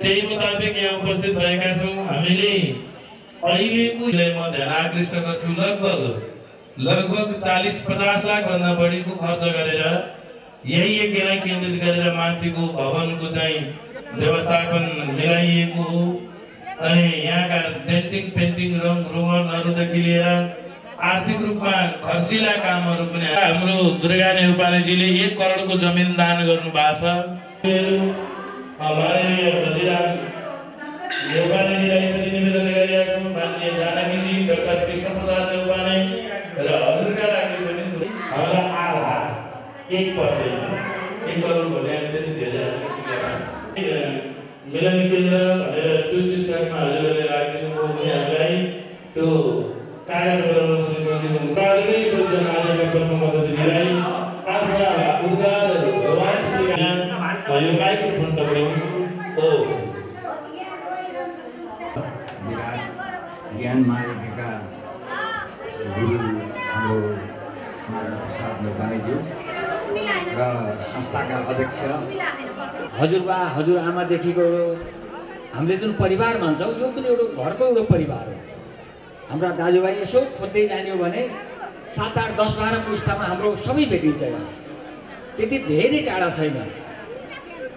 त्यही मुताबिक यहाँ उपस्थित भएका छौँ। हामीले अहिलेको ध्यान आकृष्ट गर्छु लगभग लगभग चालिस पचास लाखभन्दा बढीको खर्च गरेर यही एकलाई केन्द्रित गरेर माथिको भवनको चाहिँ व्यवस्थापन मिलाइएको हो। अनि यहाँका डेन्टिङ पेन्टिङ रङ रोगनहरूदेखि लिएर आर्थिक रूपमा खर्चिला कामहरू पनि हाम्रो दुर्गा नेउपानेजीले एक करोडको जमिन दान गर्नु भएको छ। हमारे बदिरा नेउपानेजीलाई पनि निवेदन गरिरहेका माननीय जानकीजी डाक्टर कृष्ण प्रसाद नेउपाने र हजुरका लागि पनि हामीलाई आधा एक पर्सेन्ट एक करोड भने त्यति धेरै मिलन केन्द्र भनेर त्यो शीर्षकमा हजुरहरूले राखिदिनु भयो भने हामीलाई त्यो कागज पनि सकिनु उहाँहरूले सोध्छन् आजका कर्मकर्ताजीलाई आफ्नो उद्गारहरू भगवान् यो माइक्रोफोन पक्राउँछु हो विराट ज्ञान मालिका गुरु हाम्रो प्रसाद नेपालीज्यू र संस्थाका अध्यक्ष हजुरबा हजुरआमादेखिको हामीले जुन परिवार भन्छौँ यो पनि एउटा घरको एउटा परिवार हो। हाम्रा दाजुभाइ यसो खोज्दै जाने हो भने सात आठ दस बाह्र पुस्तामा हाम्रो सबै भेटिन्छ त्यति धेरै टाढा छैन।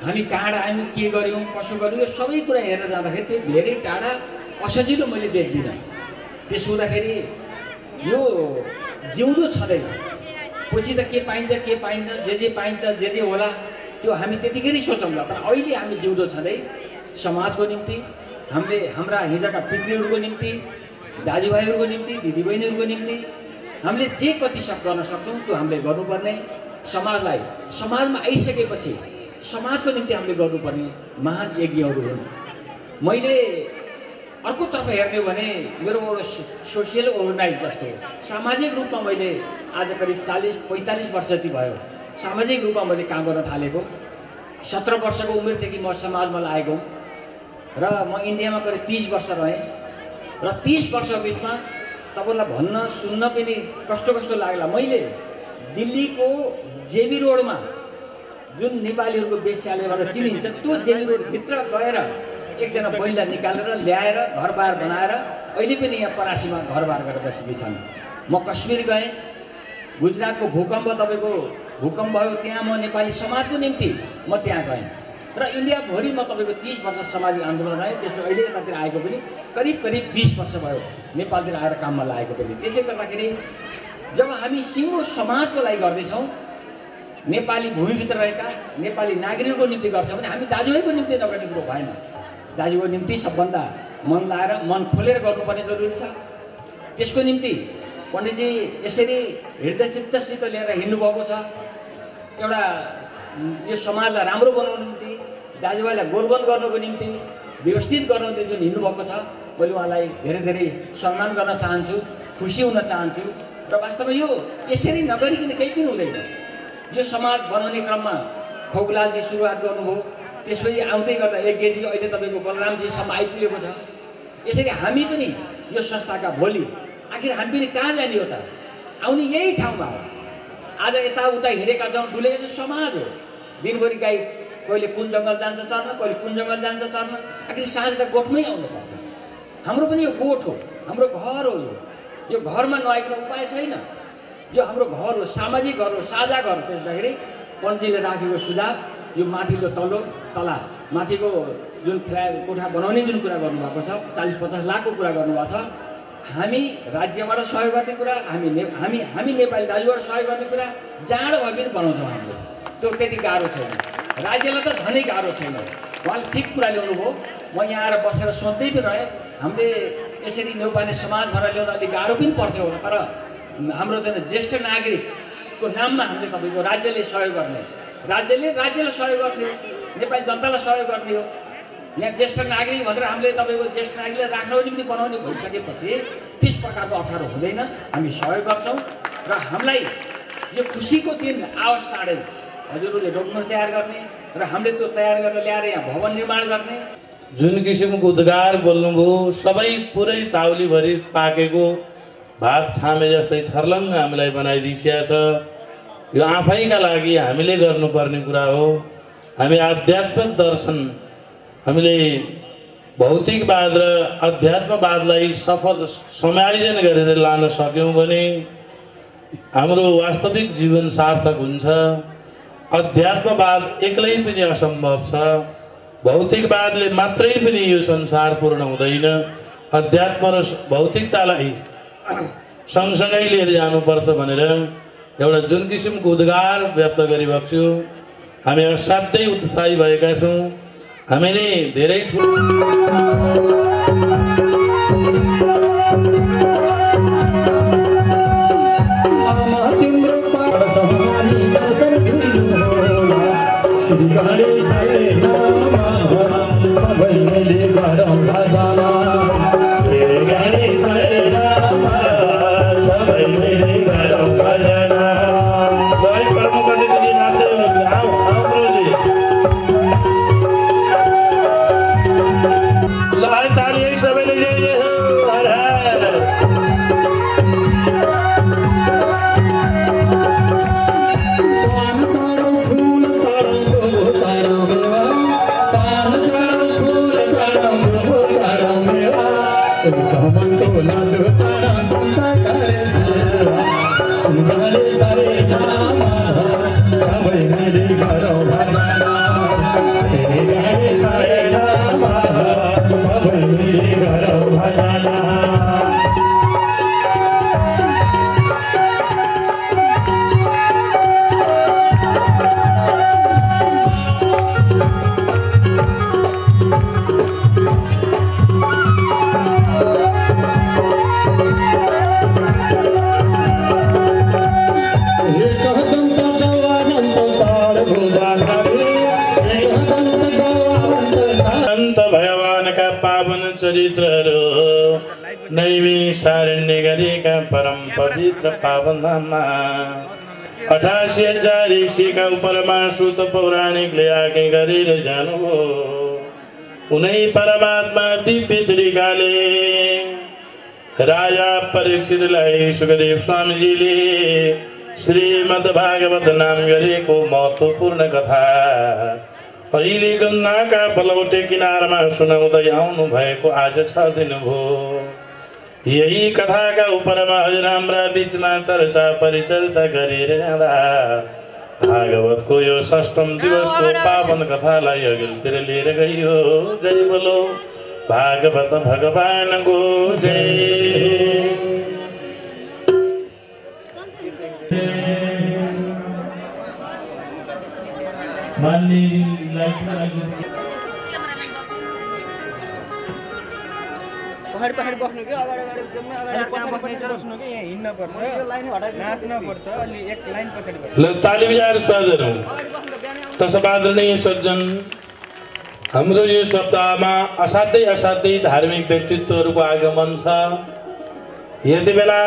हामी कहाँ आयौँ के गऱ्यौँ कसो गऱ्यौँ यो सबै कुरा हेरेर जाँदाखेरि त्यो धेरै टाढा असजिलो मैले देख्दिनँ। त्यसो हुँदाखेरि यो जिउँदो छँदै पछि त के पाइन्छ के पाइन्न जे जे पाइन्छ जे जे होला त्यो हामी त्यतिखेरै सोचौँला तर अहिले हामी जिउँदो छँदै समाजको निम्ति हामीले हाम्रा हिजोका पितृहरूको निम्ति दाजुभाइहरूको निम्ति दिदीबहिनीहरूको निम्ति हामीले जे कति सक गर्न सक्छौँ त्यो हामीले गर्नुपर्ने। समाजलाई समाजमा आइसकेपछि समाजको निम्ति हामीले गर्नुपर्ने महान यज्ञहरू हुन्। मैले अर्कोतर्फ हेर्ने हो भने मेरो सोसियल अर्गनाइज जस्तो सामाजिक रूपमा मैले आज करिब चालिस पैँतालिस वर्ष जति भयो सामाजिक रूपमा मैले काम गर्न थालेको। सत्र वर्षको उमेरदेखि म समाजमा लागेको। र म इन्डियामा करिब तिस वर्ष रहेँ। र तिस वर्ष बिचमा तपाईँलाई भन्न सुन्न पनि कस्तो कस्तो लाग्ला। मैले दिल्लीको जेबी रोडमा जुन नेपालीहरूको बेस्याले गर्दा चिनिन्छ त्यो जेबी रोडभित्र गएर एकजना महिला निकालेर ल्याएर घरबार बनाएर अहिले पनि यहाँ परासीमा घरबार गरेर बसेकी छन्। म कश्मीर गएँ। गुजरातको भूकम्प तपाईँको भूकम्प भयो त्यहाँ म नेपाली समाजको निम्ति म त्यहाँ गएँ। र इन्डियाभरि म तपाईँको तिस वर्ष सामाजिक आन्दोलन रहेँ। त्यसमा अहिले यतातिर आएको पनि करिब करिब बिस वर्ष भयो नेपालतिर आएर काममा लागेको पनि। त्यसले गर्दाखेरि जब हामी सिङ्गो समाजको लागि गर्दैछौँ नेपाली भूमिभित्र रहेका नेपाली नागरिकको निम्ति गर्छौँ भने हामी दाजुभाइको निम्ति नगर्ने कुरो भएन। दाजुको निम्ति सबभन्दा मन लाएर मन खोलेर गर्नुपर्ने जरुरी छ। त्यसको निम्ति पण्डितजी यसरी हृदय चित्तसित लिएर हिँड्नुभएको छ। एउटा यो समाजलाई राम्रो बनाउनु निम्ति दाजुभाइलाई गोलबन्द गर्नुको निम्ति व्यवस्थित गर्नको निम्ति जुन हिँड्नुभएको छ मैले उहाँलाई धेरै धेरै सम्मान गर्न चाहन्छु खुसी हुन चाहन्छु र वास्तवमा यो यसरी नगरिकन केही पनि हुँदैन। यो समाज बनाउने क्रममा खौगलालजी सुरुवात गर्नुभयो। त्यसपछि आउँदै गर्दा यज्ञजी अहिले तपाईँको बलरामजीसम्म आइपुगेको छ। यसरी हामी पनि यो संस्थाका भोलि आखिर हामी पनि कहाँ जाने हो त? आउने यही ठाउँमा हो आज यताउता हिँडेका छौँ डुलेका चाहिँ समाज हो। दिनभरि गाई कहिले कुन जङ्गल जान्छ चर्न कहिले कुन जङ्गल जान्छ चर्न। आखिर साँझ त गोठमै आउनुपर्छ। हाम्रो पनि यो गोठ हो हाम्रो घर हो यो। यो घरमा नआइकन उपाय छैन। यो हाम्रो घर हो सामाजिक घर हो साझा घर त्यसदाखेरि पन्जीले राखेको सुझाव यो माथिल्लो तल्लो तला माथिको जुन फ्ल्याट कोठा बनाउने जुन कुरा गर्नुभएको छ चालिस पचास लाखको कुरा गर्नुभएको छ हामी राज्यबाट सहयोग गर्ने कुरा हामी ने हामी हामी नेपाली दाजुबाट सहयोग गर्ने कुरा जाँड भए पनि बनाउँछौँ हामीले। त्यो त्यति गाह्रो छैन। राज्यलाई त झनै गाह्रो छैन। उहाँले ठिक कुरा ल्याउनु भयो म यहाँ आएर बसेर सोध्दै पनि रहेँ। हामीले यसरी नेपाली समाज भएर ल्याउँदा अलिक गाह्रो पनि पर्थ्यो होला तर हाम्रो जुन ज्येष्ठ नागरिकको नाममा हामीले तपाईँको राज्यले सहयोग गर्ने। राज्यले राज्यलाई सहयोग गर्ने। नेपाली जनतालाई सहयोग गर्ने हो। यहाँ ज्येष्ठ नागरिक भनेर हामीले तपाईँको ज्येष्ठ नागरिकलाई राख्नको निम्ति बनाउने भइसकेपछि त्यस प्रकारको अप्ठ्यारो हुँदैन। हामी सहयोग गर्छौँ र हामीलाई यो खुसीको दिन आओस् चाँडै हजुरहरूले डकुमेन्ट तयार गर्ने र हामीले त्यो तयार गरेर ल्याएर यहाँ भवन निर्माण गर्ने। जुन किसिमको उद्गार बोल्नुभयो सबै पुरै ताउलीभरि पाकेको भात छामे जस्तै छर्लङ्ग हामीलाई बनाइदिइसकेको छ। यो आफैका लागि हामीले गर्नुपर्ने कुरा हो। हामी आध्यात्मिक दर्शन हामीले भौतिकवाद र अध्यात्मवादलाई सफल समायोजन गरेर लान सक्यौँ भने हाम्रो वास्तविक जीवन सार्थक हुन्छ। अध्यात्मवाद एक्लै पनि असम्भव छ। भौतिकवादले मात्रै पनि यो संसार पूर्ण हुँदैन। अध्यात्म र भौतिकतालाई सँगसँगै लिएर जानुपर्छ भनेर एउटा जुन किसिमको उद्गार व्यक्त गरिबक्छु। हामी असाध्यै उत्साही भएका छौँ। हामीले धेरै तिम्रो हजार ऋषिका उपरमा सुत पौराणिकले आज्ञा गरेर जानुभयो उनै परमात्मा दिव्य तरिकाले। राजा परीक्षितलाई सुखदेव स्वामीजीले। श्रीमद् भागवत नाम गरेको महत्त्वपूर्ण कथा। अहिले गङ्गाका बलौटे किनारमा सुनाउँदै आउनु भएको आज छ दिनुभयो यही कथाका उपरमा हाम्रा बिचमा चर्चा परिचर्चा गरेर भागवतको यो षष्ठम दिवसको पावन कथालाई अघिल्तिर लिएर गइयो जय बोलो। भागवत भगवानको जय। पहाड पहाड बस्नु कि अगाडि अगाडि जम्मै अगाडि त्यहाँ बस्ने बस्नु कि यहाँ हिँड्न पर्छ नाच्न पर्छ अलि एक लाइन पछाडि ल ताली बजाएर स्वागत गरौँ तसर्थ आदरणीय सज्जन हाम्रो यो सप्ताहमा असाध्यै असाध्यै धार्मिक व्यक्तित्वहरूको आगमन छ। यति बेला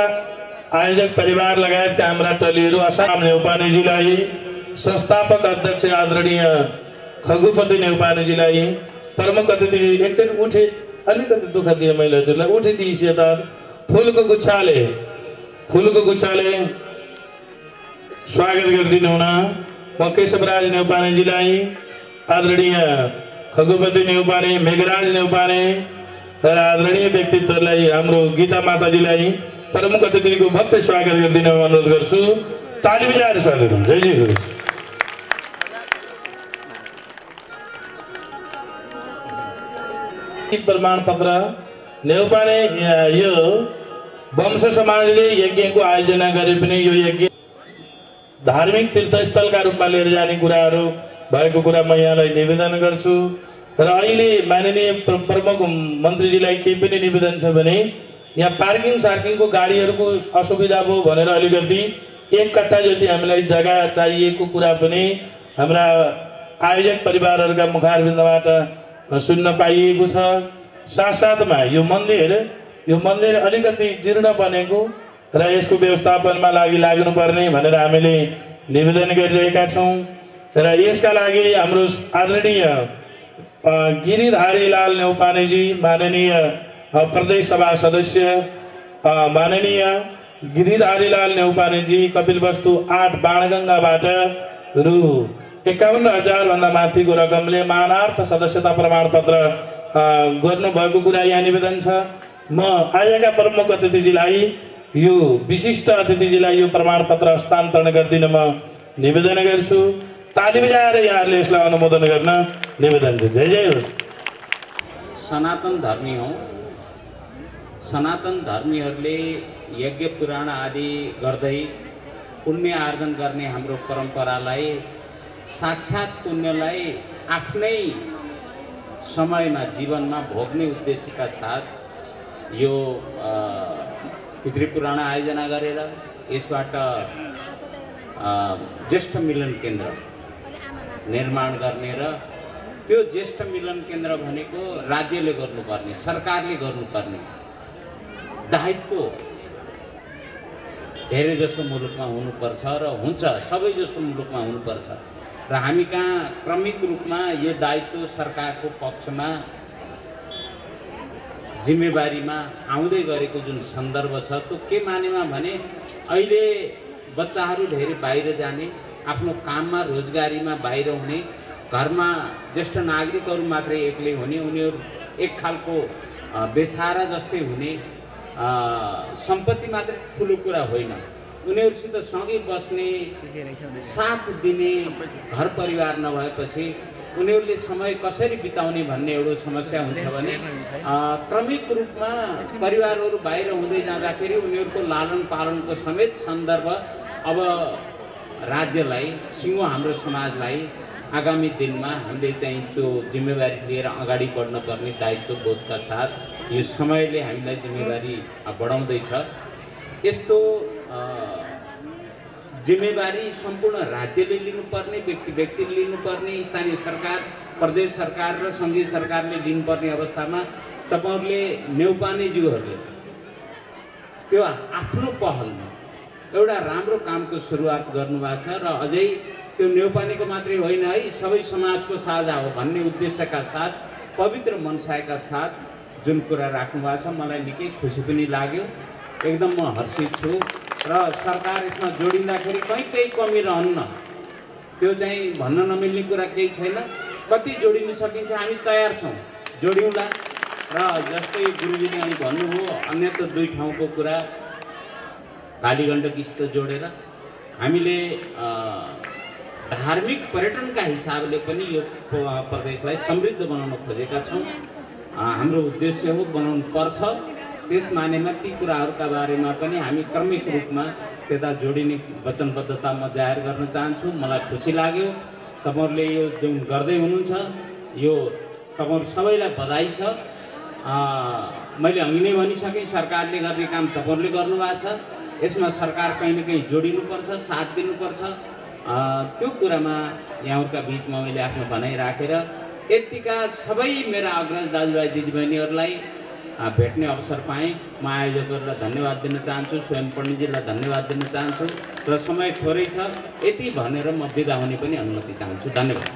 आयोजक परिवार लगायतका हाम्रा टोलीहरू असाम नेउपानेजीलाई संस्थापक अध्यक्ष आदरणीय खगुपति नेउपानेजीलाई प्रमुख अतिथि एकचोटि उठे अलिकति दुःख दिएँ मैले हजुरलाई। उठिदिइस यता फुलको गुच्छाले फुलको गुच्छाले स्वागत गरिदिनु हुन। म केशवराज नेउपानेजीलाई आदरणीय खगुपति नेउपाने मेघराज नेउपाने र आदरणीय व्यक्तित्वलाई हाम्रो गीता माताजीलाई प्रमुख अतिथिको भव्य स्वागत गरिदिन अनुरोध गर्छु। ताली बजाएर स्वागत जय जय गुरु प्रमाण पत्र नेउपाने या- वंश समाजले यज्ञको आयोजना गरे पनि यो यज्ञ धार्मिक तीर्थस्थलका रूपमा लिएर जाने कुराहरू भएको कुरा म यहाँलाई निवेदन गर्छु। र अहिले माननीय प्र- प्रमुख मन्त्रीजीलाई केही पनि निवेदन छ भने यहाँ पार्किङ सार्किङको गाडीहरूको असुविधा भयो भनेर अलिकति एक कट्टा जति हामीलाई जग्गा चाहिएको कुरा पनि हाम्रा आयोजक परिवारहरूका मुखारबिन्दबाट सुन्न पाइएको छ। साथसाथमा यो मन्दिर यो मन्दिर अलिकति जीर्ण बनेको र यसको व्यवस्थापनमा लागि लाग्नुपर्ने भनेर हामीले निवेदन गरिरहेका छौँ। र यसका लागि हाम्रो आदरणीय गिरिधारी लाल नेउपानेजी माननीय प्रदेश सभा सदस्य माननीय गिरिधारी लाल नेउपानेजी कपिल वस्तु आठ बाणगङ्गाबाट रु एकाउन्न हजारभन्दा माथिको रकमले मानार्थ सदस्यता प्रमाणपत्र गर्नुभएको कुरा यहाँ निवेदन छ। म आजका प्रमुख अतिथिजीलाई यो विशिष्ट अतिथिजीलाई यो प्रमाणपत्र हस्तान्तरण गरिदिन म निवेदन गर्छु। ताली बजाएर यहाँहरूले यसलाई अनुमोदन गर्न निवेदन छु। जय जय होस्। सनातन धर्मी हौँ। सनातन धर्मीहरूले यज्ञ पुराण आदि गर्दै पुण्य आर्जन गर्ने हाम्रो परम्परालाई साक्षात् पुण्यलाई आफ्नै समयमा जीवनमा भोग्ने उद्देश्यका साथ यो पितृपुराण आयोजना गरेर यसबाट ज्येष्ठ मिलन केन्द्र निर्माण गर्ने र त्यो ज्येष्ठ मिलन केन्द्र भनेको राज्यले गर्नुपर्ने सरकारले गर्नुपर्ने दायित्व धेरै जसो मुलुकमा हुनुपर्छ र हुन्छ सबै जसो मुलुकमा हुनुपर्छ। र हामी कहाँ क्रमिक रूपमा यो दायित्व सरकारको पक्षमा जिम्मेवारीमा आउँदै गरेको जुन सन्दर्भ छ त्यो के मानेमा भने अहिले बच्चाहरू धेरै बाहिर जाने आफ्नो काममा रोजगारीमा बाहिर हुने घरमा ज्येष्ठ नागरिकहरू मात्रै एक्लै हुने उनीहरू एक खालको अ, बेसहारा जस्तै हुने सम्पत्ति मात्रै ठुलो कुरा होइन। उनीहरूसित सँगै बस्ने साथ दिने घर परिवार नभएपछि उनीहरूले समय कसरी बिताउने भन्ने एउटा समस्या हुन्छ भने क्रमिक रूपमा परिवारहरू बाहिर हुँदै जाँदाखेरि उनीहरूको लालन पालनको समेत सन्दर्भ अब राज्यलाई सिङ्गो हाम्रो समाजलाई आगामी दिनमा हामीले चाहिँ त्यो जिम्मेवारी लिएर अगाडि बढ्न पर्ने दायित्व बोधका साथ यो समयले हामीलाई जिम्मेवारी बढाउँदैछ। यस्तो जिम्मेवारी सम्पूर्ण राज्यले लिनुपर्ने व्यक्ति व्यक्तिले लिनुपर्ने स्थानीय सरकार प्रदेश सरकार र सङ्घीय सरकारले लिनुपर्ने अवस्थामा तपाईँहरूले नेउपानेज्यूहरूले त्यो आफ्नो पहलमा एउटा राम्रो कामको सुरुवात गर्नुभएको छ र अझै त्यो नेउपानेको मात्रै होइन है सबै समाजको साझा हो भन्ने उद्देश्यका साथ पवित्र मनसायका साथ जुन कुरा राख्नु भएको छ मलाई निकै खुसी पनि लाग्यो। एकदम म हर्षित छु। र सरकार यसमा जोडिँदाखेरि कहीँ केही कमी रहन्न। त्यो चाहिँ भन्न नमिल्ने कुरा केही छैन। कति जोडिन सकिन्छ हामी तयार छौँ। जोड्यौँला र जस्तै गुरुजीले અહીં भन्नुभयो अन्य त दुई ठाउँको कुरा कालीगण्डकीसित जोडेर हामीले धार्मिक पर्यटनका हिसाबले पनि यो प्रदेशलाई समृद्ध बनाउन खोजेका छौँ। हाम्रो उद्देश्य हो बनाउनु पर्छ। त्यस मानेमा ती कुराहरूका बारेमा पनि हामी क्रमिक रूपमा त्यता जोडिने वचनबद्धता म जाहेर गर्न चाहन्छु। मलाई खुसी लाग्यो। तपाईँहरूले यो जुन गर्दै हुनुहुन्छ यो तपाईँहरू सबैलाई बधाई छ। मैले अघि नै भनिसकेँ सरकारले गर्ने काम तपाईँहरूले गर्नुभएको छ। यसमा सरकार कहीँ न कहीँ जोडिनुपर्छ साथ दिनुपर्छ। त्यो कुरामा यहाँहरूका बिचमा मैले आफ्नो भनाइ राखेर यत्तिका सबै मेरा अग्रज दाजुभाइ दिदीबहिनीहरूलाई भेट्ने अवसर पाएँ। म आयोजकहरूलाई धन्यवाद दिन चाहन्छु स्वयं पण्डितजीलाई धन्यवाद दिन चाहन्छु र समय थोरै छ यति भनेर म बिदा हुने पनि अनुमति चाहन्छु। धन्यवाद।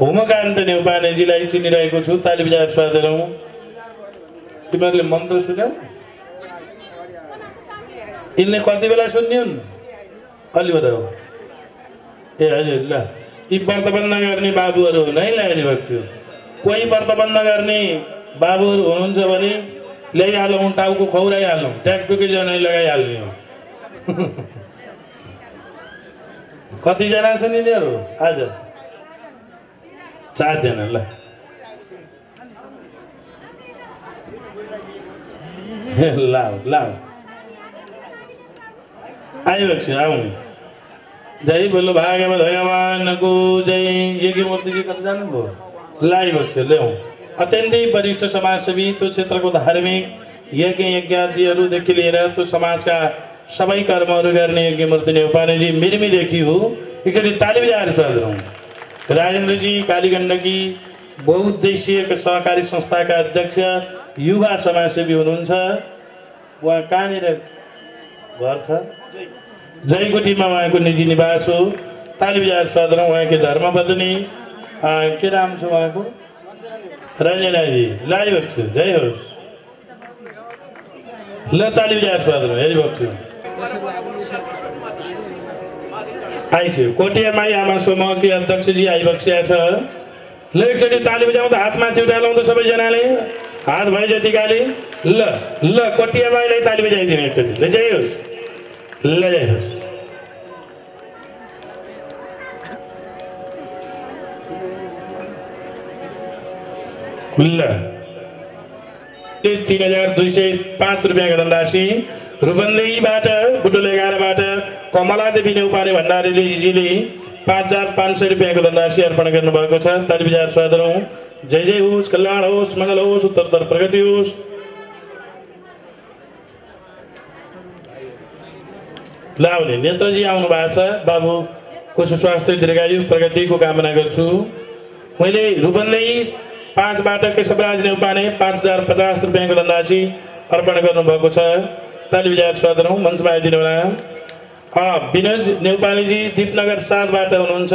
होमकान्त नेउपानेजीलाई चिनिरहेको छु ताली बजाएर स्वागत गरौँ। तिमीहरूले मन्त्र सुन्यौ। यिनले कति बेला सुन्यौन् अलि बताऊ ए हजुर ल। यी व्रत बन्द गर्ने बाबुहरू हुन् है ल्याएर छु कोही व्रत बन्द गर्ने बाबुहरू हुनुहुन्छ भने ल्याइहालौँ टाउको खौराइहालौँ ट्याकटुकी जनै लगाइहाल्ने हो। कतिजना छन् यिनीहरू? आज? चारजना ल। लाऊ लाऊ। आइरहेको छ आउँ जय बोलो भागवत भगवानको जय। यज्ञ मूर्तिजी कति जानुभयो? लाइरहेको छ ल्याउँ अत्यन्तै वरिष्ठ समाजसेवी त्यो क्षेत्रको धार्मिक यज्ञ यज्ञादिहरूदेखि लिएर त्यो समाजका सबै कर्महरू गर्ने यज्ञ मूर्ति नेउपानेजी मिरमीदेखि हो। एकचोटि ताली बजाएर स्वागत गरौँ राजेन्द्रजी कालीगण्डकी बहुद्देशीय सहकारी संस्थाका अध्यक्ष युवा समाजसेवी हुनुहुन्छ उहाँ कहाँनिर घर छ जयकोटीमा उहाँको निजी निवास हो। ताली बजार स्वादमा उहाँकी धर्मपत्नी के नाम छ उहाँको रञ्जनाजी लाइभएको छु जय होस् ल ताली बजार स्वादमा हेरिरहेको छु आइसु कोटियामाई आमा समूहकी अध्यक्षजी आइबक्सिया छ ल एकचोटि ताली बजाउँदा हात माथि उठाएर सबैजनाले हात भयो जतिकाले ल ल कोटियामाईलाई ताली बजाइदिने एकचोटि ल जय होस् ल जय होस् ल तिन हजार दुई सय पाँच रुपियाँको धनराशि रूपन्देहीबाट बुटोल एघारबाट कमला देवी नेउपाने भण्डारीजीले पाँच हजार पाँच सय रुपियाँको धनराशि अर्पण गर्नुभएको छ। ताली बजार स्वादरौँ जय जय होस् कल्याण होस् मङ्गल होस् उत्तरोत्तर प्रगति होस्। ल आउने नेत्रजी आउनु भएको छ। बाबुको सुस्वास्थ्य दीर्घायु प्रगतिको कामना गर्छु। मैले रूपन्देही पाँचबाट केशवराज नेउपाने पाँच हजार पचास रुपियाँको धनराशि अर्पण गर्नुभएको छ। ताली बजार स्वादरौँ मञ्चमा आइदिनु होला। अँ विनोद नेउपानेजी दिपनगर सातबाट हुनुहुन्छ।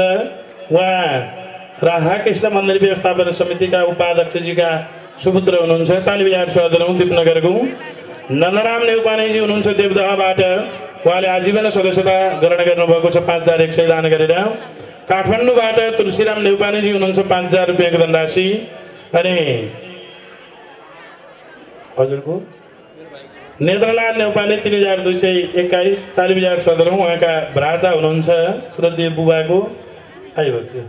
उहाँ राहा कृष्ण मन्दिर व्यवस्थापन समितिका उपाध्यक्षजीका सुपुत्र हुनुहुन्छ। ताली बजार स्वादरौँ दिपनगरको। नन्दराम नेउपानेजी हुनुहुन्छ देवदहबाट। उहाँले आजीवन सदस्यता ग्रहण गर्नुभएको छ। पाँच हजार एक सय दान गरेर। काठमाडौँबाट तुलसीराम नेउपानेजी हुनुहुन्छ। पाँच हजार रुपियाँको धनराशि। अनि हजुरको? नेत्रलाल नेउपाने तिन हजार दुई सय एक्काइस ताली बजार सदरौँ उहाँका भ्राता हुनुहुन्छ श्रद्धेय बुबाको। आइबक्यो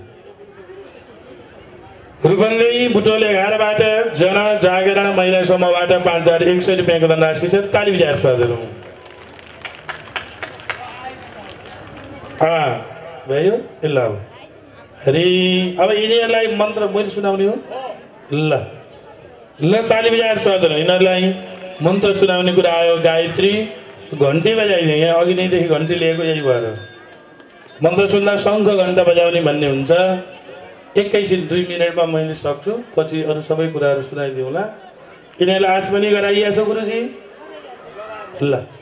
रूपन्देही बुटोल एघारबाट जन जागरण महिला समूहबाट पाँच हजार एक सय रुपियाँको धनराशि छ ताली बजार सदरौँ भयो? ल अरे अब यिनीहरूलाई मन्त्र मैले सुनाउने हो। ल। ल ताली बजाएर स्वादन यिनीहरूलाई मन्त्र सुनाउने कुरा आयो। गायत्री घन्टी बजाइदिएँ। यहाँ अघि नैदेखि घन्टी लिएको यही भएर। मन्त्र सुन्दा शङ्ख घन्टा बजाउने भन्ने हुन्छ। एकैछिन दुई मिनटमा मैले सक्छु। पछि अरू सबै कुराहरू सुनाइदिउँला। यिनीहरूलाई आज पनि गराइएको छ गुरुजी। ल।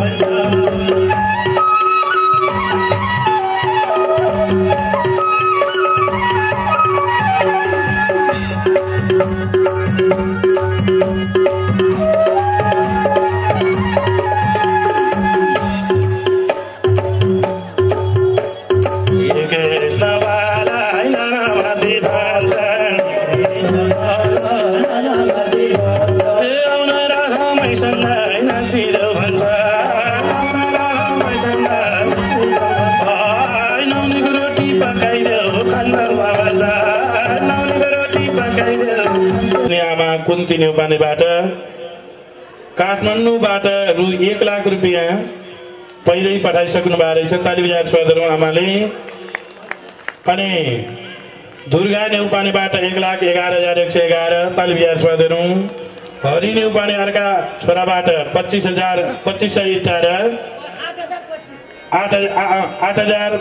आमा नेउपानेबाट काठमाडौँबाट रु एक लाख रुपियाँ पहिल्यै पठाइसक्नु भएको रहेछ। ताली बजार स्वादरौँ आमाले। अनि दुर्गा नेउपानेबाट एक लाख एघार हजार एक सय एघार। ताली बजार स्वादरौँ हरि नेउपाने अर्का छोराबाट पच्चिस हजार पच्चिस सय अठार। आठ आठ हजार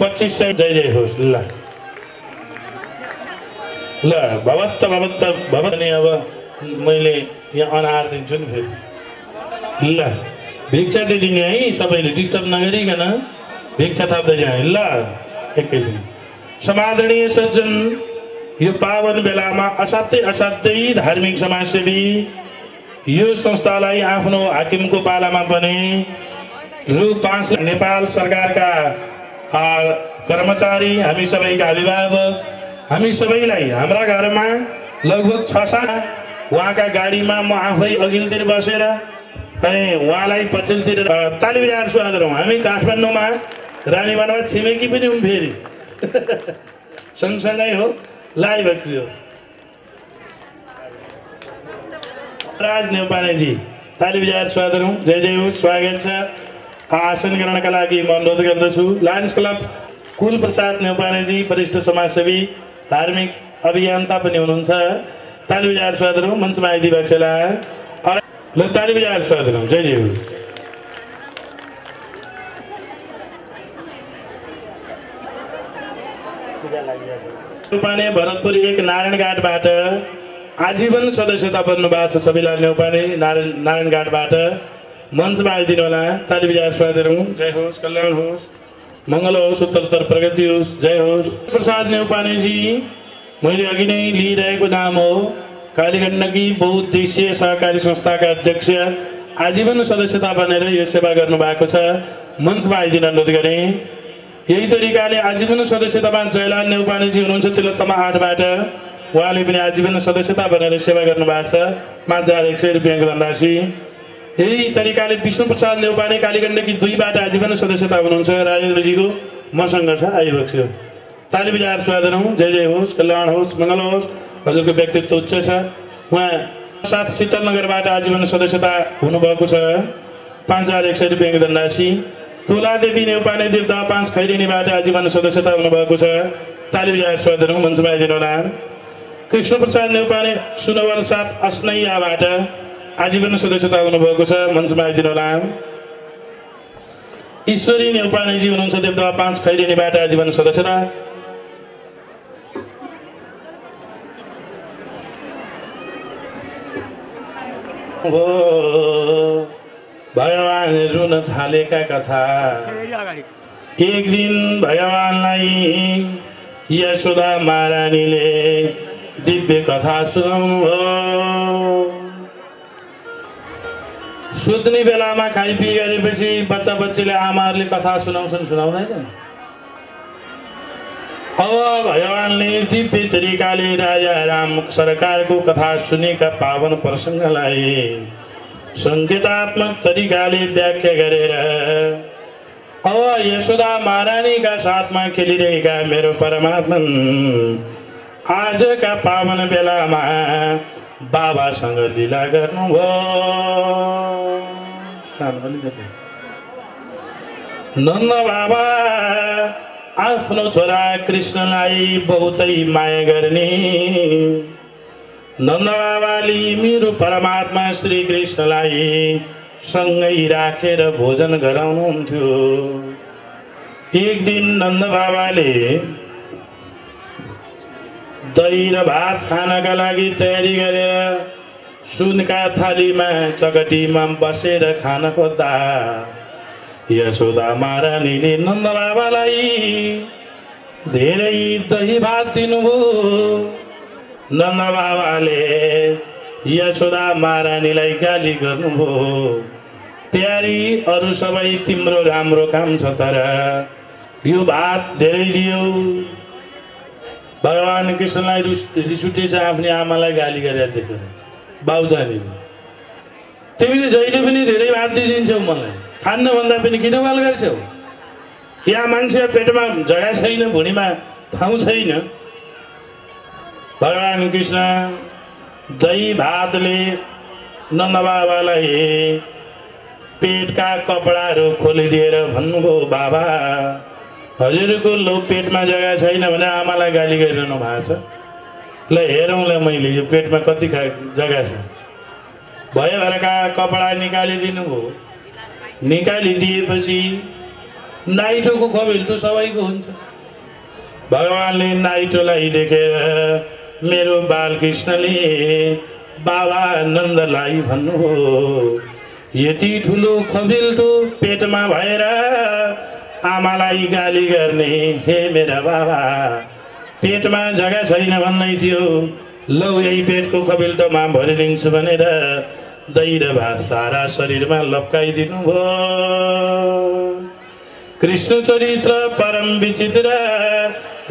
पच्चिस सय जय जय होस् ल। ल भवत्त भवत्त भवत् नि अब। मैले यहाँ अनाहार दिन्छु नि फेरि। ल भिक्षा दिने है सबैले डिस्टर्ब नगरिकन भिक्षा थाप्दै जाने ल एकैछिन। समादरणीय सज्जन यो पावन बेलामा असाध्यै असाध्यै धार्मिक समाजसेवी यो संस्थालाई आफ्नो हाकिमको पालामा पनि रु पाँच नेपाल सरकारका कर्मचारी हामी सबैका अभिभावक हामी सबैलाई हाम्रा घरमा लगभग छ सात उहाँका गाडीमा म आफै अघिल्तिर बसेर अनि उहाँलाई पछिल्तिर स्वागत गरौँ। हामी काठमाडौँमा रानीमानमा छिमेकी पनि हौँ फेरि। सँगसँगै हो लाइ भक्ति हो। राज नेपालीजी ताली बजाएर स्वागत गरौँ। जय जय स्वागत छ। आसन ग्रहणका लागि म अनुरोध गर्दछु। लायन्स क्लब कुल प्रसाद नेपालीजी वरिष्ठ समाजसेवी धार्मिक अभियन्ता पनि हुनुहुन्छ। छ ल ल ताली बजाएर स्वागत गरौँ जय हो रूपाने भरतपुर एक नारायणघाटबाट आजीवन सदस्यता बन्नु भएको छ छविलाल नेउपाने नारायण नारायणघाटबाट मञ्चमा आइदिनु होला ताली स्वागत गरौँ जय होस् कल्याण होस् मङ्गल होस् उत्तरोत्तर प्रगति होस् जय होस् प्रसाद नेउपानेजी मैले अघि नै लिइरहेको नाम हो कालीगण्डकी बहुद्देश्य सहकारी संस्थाका अध्यक्ष आजीवन सदस्यता बनेर यो सेवा गर्नुभएको छ। मञ्चमा आइदिन अनुरोध गरेँ। यही तरिकाले आजीवन सदस्यतामा जयलाल नेउपानेजी हुनुहुन्छ तिलोत्तमा आठबाट। उहाँले पनि आजीवन सदस्यता बनेर सेवा गर्नुभएको छ। पाँच हजार एक सय रुपियाँको धनराशि। यही तरिकाले विष्णु प्रसाद नेउपाने कालीगण्डकी दुईबाट आजीवन सदस्यता हुनुहुन्छ। राजेन्द्रजीको मसँग छ आइबक्स्यो। ताली बजाएर स्वागत जय जय होस् कल्याण होस् मङ्गल होस् हजुरको व्यक्तित्व उच्च छ। उहाँ साथ शीतलनगरबाट आजीवन सदस्यता हुनुभएको छ। पाँच हजार एक सय रुपियाँको धनराशि तुलादेवी नेउपाने देवता पाँच खैरेनीबाट आजीवन सदस्यता हुनुभएको छ। ताली बजाएर स्वागत मञ्चमा आइदिनु होला। कृष्ण प्रसाद नेउपाने सुनवर साथ अस्नैयाबाट आजीवन सदस्यता हुनुभएको छ। मञ्चमा आइदिनु होला। ईश्वरी नेउपानेजी हुनुहुन्छ देवता पाँच खैरेनीबाट आजीवन सदस्यता। हो भगवान रुन थालेका कथा। एक दिन भगवानलाई यशोदा महारानीले दिव्य कथा सुनाउनु सुत्ने बेलामा खाइपी गरेपछि बच्चा बच्चीले आमाहरूले कथा सुनाउँछन् सुनाउँदैनन्। अब भगवान्ले दिव्य तरिकाले राजा राम सरकारको कथा सुनेका पावन प्रसङ्गलाई सङ्केतात्मक तरिकाले व्याख्या गरेर अब यशोदा महारानीका साथमा खेलिरहेका मेरो परमात्मन। आजका पावन बेलामा बाबासँग लीला गर्नुभयो सानो अलिकति नन्द बाबा आफ्नो छोरा कृष्णलाई बहुतै माया गर्ने। नन्द बाबाले मेरो परमात्मा श्री कृष्णलाई सँगै राखेर भोजन गराउनुहुन्थ्यो। एक दिन नन्द बाबाले दही र भात खानका लागि तयारी गरेर सुनका थालीमा चकटीमा बसेर खान खोज्दा यशोदा महारानीले नन्द बाबालाई धेरै दही भात दिनुभयो नन्द बाबाले यशोदा महारानीलाई गाली गर्नुभयो प्यारी अरू सबै तिम्रो राम्रो काम छ तर यो भात धेरै दियो भगवान् कृष्णलाई रिस रिस उठेछ आफ्नो आमालाई गाली गरेर देखेर बाउजानीले तिमीले जहिले पनि धेरै भात दिइदिन्छौ मलाई खान्न भन्दा पनि किन वाल गर्छौ? यहाँ मान्छे पेटमा जग्गा छैन भुँडीमा ठाउँ छैन? भगवान् कृष्ण दही भातले नन्द बाबालाई पेटका कपडाहरू खोलिदिएर भन्नुभयो बाबा हजुरको लो पेटमा जग्गा छैन भने आमालाई गाली गरिरहनु भएको छ। ल हेरौँ ल मैले यो पेटमा कति खा जग्गा छ? भयो भएका कपडा निकालिदिनु भयो निकालिदिएपछि नाइटोको कमेन्ट त सबैको हुन्छ। भगवान्ले नाइटोलाई देखेर मेरो बालकृष्णले बाबा नन्दलाई भन्नुभयो यति ठुलो खबिल्टो पेटमा भएर आमालाई गाली गर्ने हे मेरा बाबा पेटमा जग्गा छैन भन्दै थियो। लौ यही पेटको खबिल्टोमा भरिदिन्छु भनेर दही र भात सारा शरीरमा लप्काइदिनु भयो कृष्ण चरित्र परम विचित्र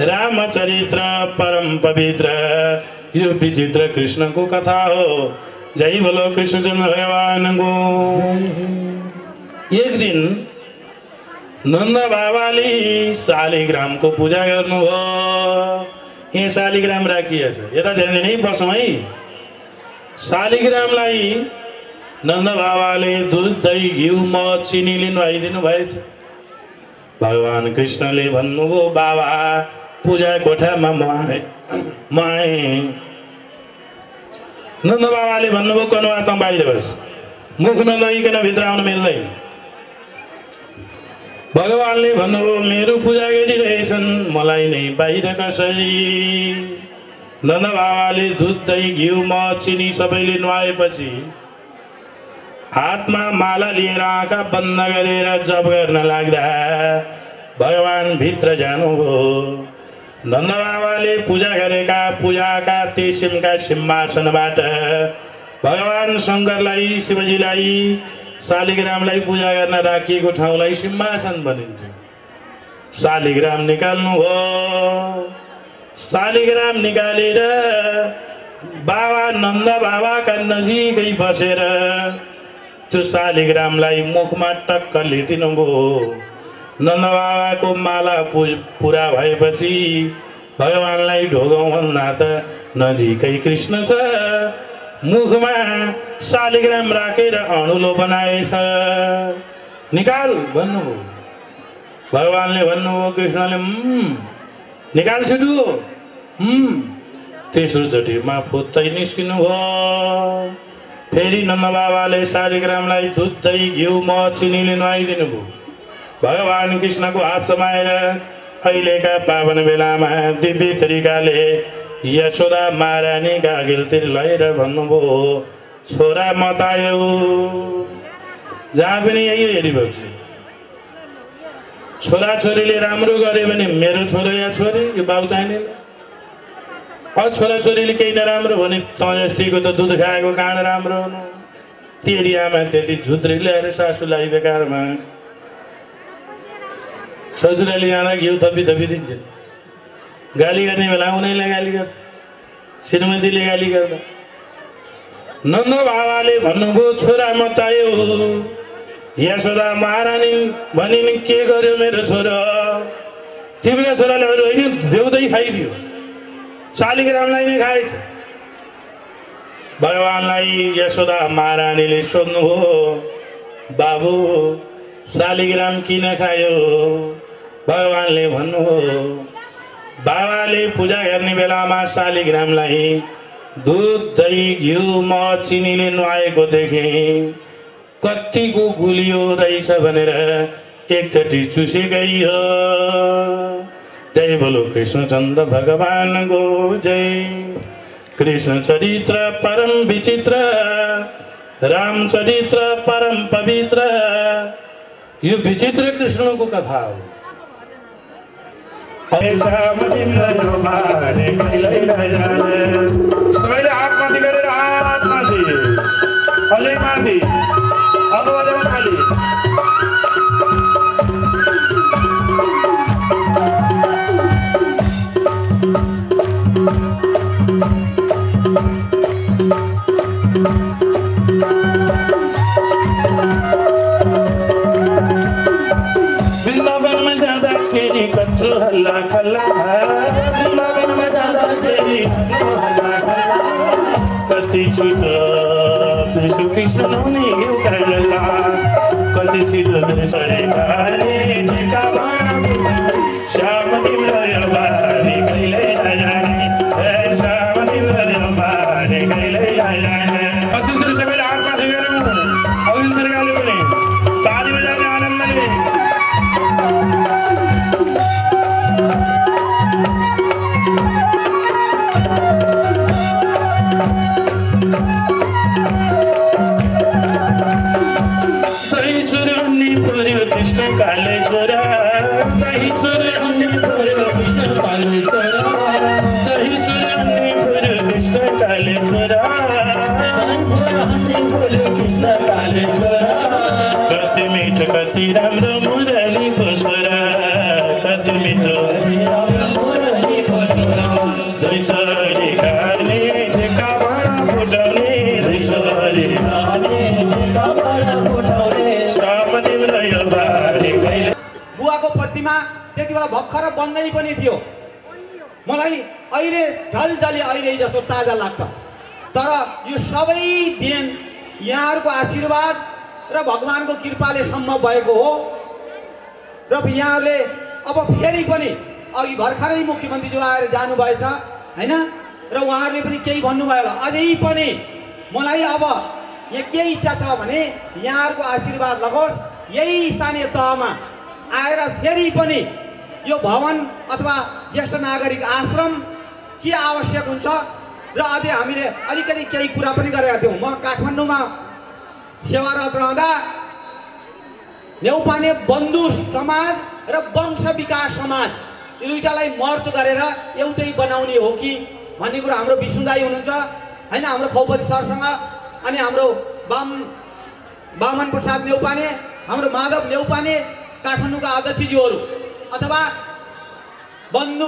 रामचरित्र परम पवित्र। यो विचित्र कृष्णको कथा हो। जय बोलो कृष्णचन्द्र भगवानको एक दिन नन्द बाबाले शालिग्रामको पूजा गर्नुभयो। यहाँ शालिग्राम राखिएछ। यता ध्यान दिने बसौँ है? शालिग्रामलाई नन्द बाबाले दुध दही घिउ मद चिनी लिनु आइदिनु भएछ भगवान् कृष्णले भन्नुभयो बाबा पूजा कोठामा म आएँ म आएँ नन्द बाबाले भन्नुभयो कनुवा त बाहिर बस मुख नलगिकन भित्र आउन मिल्दैन भगवान्ले भन्नुभयो मेरो पूजा गरिरहेछन् मलाई नै बाहिर कसरी नन्द बाबाले दुध दही घिउ मद चिनी सबैले नुहाएपछि हातमा माला लिएर आँखा बन्द गरेर जप गर्न लाग्दा भगवान् भित्र जानुभयो नन्द बाबाले पूजा गरेका पूजाका किसिमका सिंहासनबाट भगवान् शङ्करलाई शिवजीलाई शालिग्रामलाई पूजा गर्न राखिएको ठाउँलाई सिंहासन भनिन्छ शालिग्राम निकाल्नु हो शालिग्राम निकालेर बाबा नन्द बाबाका नजिकै बसेर त्यो शालिग्रामलाई मुखमा टक्क लिदिनु भयो नन्द बाबाको माला पु पुरा भएपछि भगवान्लाई ढोगौँभन्दा त नजिकै कृष्ण छ मुखमा शालिग्राम राखेर अणुलो बनाएछ निकाल भन्नुभयो भगवान्ले भन्नुभयो कृष्णले "उम्, निकाल छिटो। तेस्रोचोटिमा फुत्तै निस्किनु भयो फेरि नन्द बाबाले शालिग्रामलाई दुध दही घिउ मद चिनीले नुहाइदिनु भयो भगवान् कृष्णको हात समाएर अहिलेका पावन बेलामा दिव्य तरिकाले यशोदा महारानीका अघिल्तिर लगेर भन्नुभयो छोरा मतायो जहाँ पनि यही हेरिबक्छु छोराछोरीले राम्रो गऱ्यो भने मेरो छोरो या छोरी? यो बाउ चाहिने छोराछोरीले केही नराम्रो भने त जस्तीको त दुध खाएको काँड राम्रो हुनु। तेरी आमा त्यति झुत्री ल्याएर सासूलाई बेकारमा। ससुराली जाँदा घिउ थपी थपी दिन्छ गाली गर्ने बेला उनीहरूलाई गाली गर्छ श्रीमतीले गाली गर्दा। नन्द बाबाले भन्नुभयो छोरा मतायो यशोदा महारानी भनिन् के गर्यो मेरो छोरो? तिम्रो छोराले अरू होइन देउदै खाइदियो। शालिग्रामलाई नै खाएछ भगवान्लाई यशोदा महारानीले सोध्नुभयो बाबु शालिग्राम किन खायो भगवान्ले भन्नुभयो बाबाले पूजा गर्ने बेलामा शालिग्रामलाई दुध दही घिउ मद चिनीले नुहाएको देखेँ कतिको गुलियो रहेछ भनेर एकचोटि चुसेकै हो जय बोलो कृष्णचन्द्र भगवानको जय कृष्ण चरित्र परम विचित्र रामचरित्र परम पवित्र यो विचित्र कृष्णको कथा हो सबैले हात माथि गरेर बन्दै पनि थियो। मलाई अहिले झलझली अहिले जस्तो ताजा लाग्छ। तर यो सबै देन यहाँहरूको आशीर्वाद र भगवान्को कृपाले सम्भव भएको हो। र यहाँहरूले अब फेरि पनि अघि भर्खरै मुख्यमन्त्रीज्यू आएर जानुभएछ होइन? र उहाँहरूले पनि केही भन्नुभयो होला। अझै पनि मलाई अब यहाँ के इच्छा छ भने यहाँहरूको आशीर्वाद लगोस्। यही स्थानीय तहमा आएर फेरि पनि यो भवन अथवा ज्येष्ठ नागरिक आश्रम के आवश्यक हुन्छ? र अझै हामीले अलिकति केही कुरा पनि गरेका थियौँ। म काठमाडौँमा सेवारत रहँदा नेउपाने बन्धु समाज र वंश विकास समाज यो दुइटालाई मर्च गरेर एउटै बनाउने हो कि भन्ने कुरो हाम्रो विष्णुदाई हुनुहुन्छ। होइन हाम्रो खौपती सरसँग अनि हाम्रो वाम वामन प्रसाद नेउपाने हाम्रो माधव नेउपाने काठमाडौँका अध्यक्षज्यूहरू। अथवा बन्धु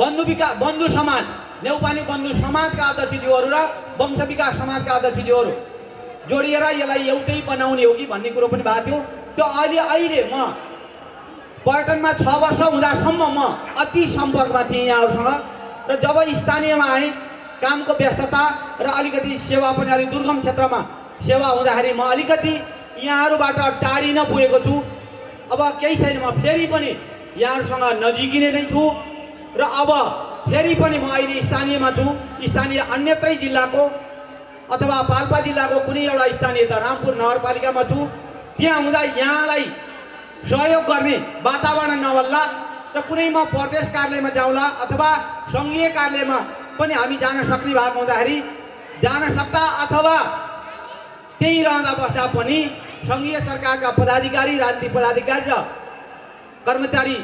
बन्धु विकास बन्धु समाज नेउपाने बन्धु समाजका अध्यक्षज्यूहरू र वंश विकास समाजका अध्यक्षज्यूहरू जोडिएर यसलाई एउटै बनाउने हो कि भन्ने कुरो पनि भएको थियो। त्यो अहिले अहिले म पर्यटनमा छ वर्ष हुँदासम्म म अति सम्पर्कमा थिएँ यहाँहरूसँग र जब स्थानीयमा आएँ कामको व्यस्तता र अलिकति सेवा पनि अलिक दुर्गम क्षेत्रमा सेवा हुँदाखेरि म अलिकति यहाँहरूबाट टाढिन पुगेको छु। अब केही छैन म फेरि पनि यहाँहरूसँग नजिकिने नै छु। र अब फेरि पनि म अहिले स्थानीयमा छु। स्थानीय अन्यत्रै जिल्लाको अथवा पाल्पा जिल्लाको कुनै एउटा स्थानीय त रामपुर नगरपालिकामा छु। त्यहाँ हुँदा यहाँलाई सहयोग गर्ने वातावरण नहोला र कुनै म प्रदेश कार्यालयमा जाउँला अथवा सङ्घीय कार्यालयमा पनि हामी जान सक्ने भएको हुँदाखेरि जान सक्दा अथवा त्यही रहँदा बस्दा पनि सङ्घीय सरकारका पदाधिकारी राजनीतिक पदाधिकारी र कर्मचारी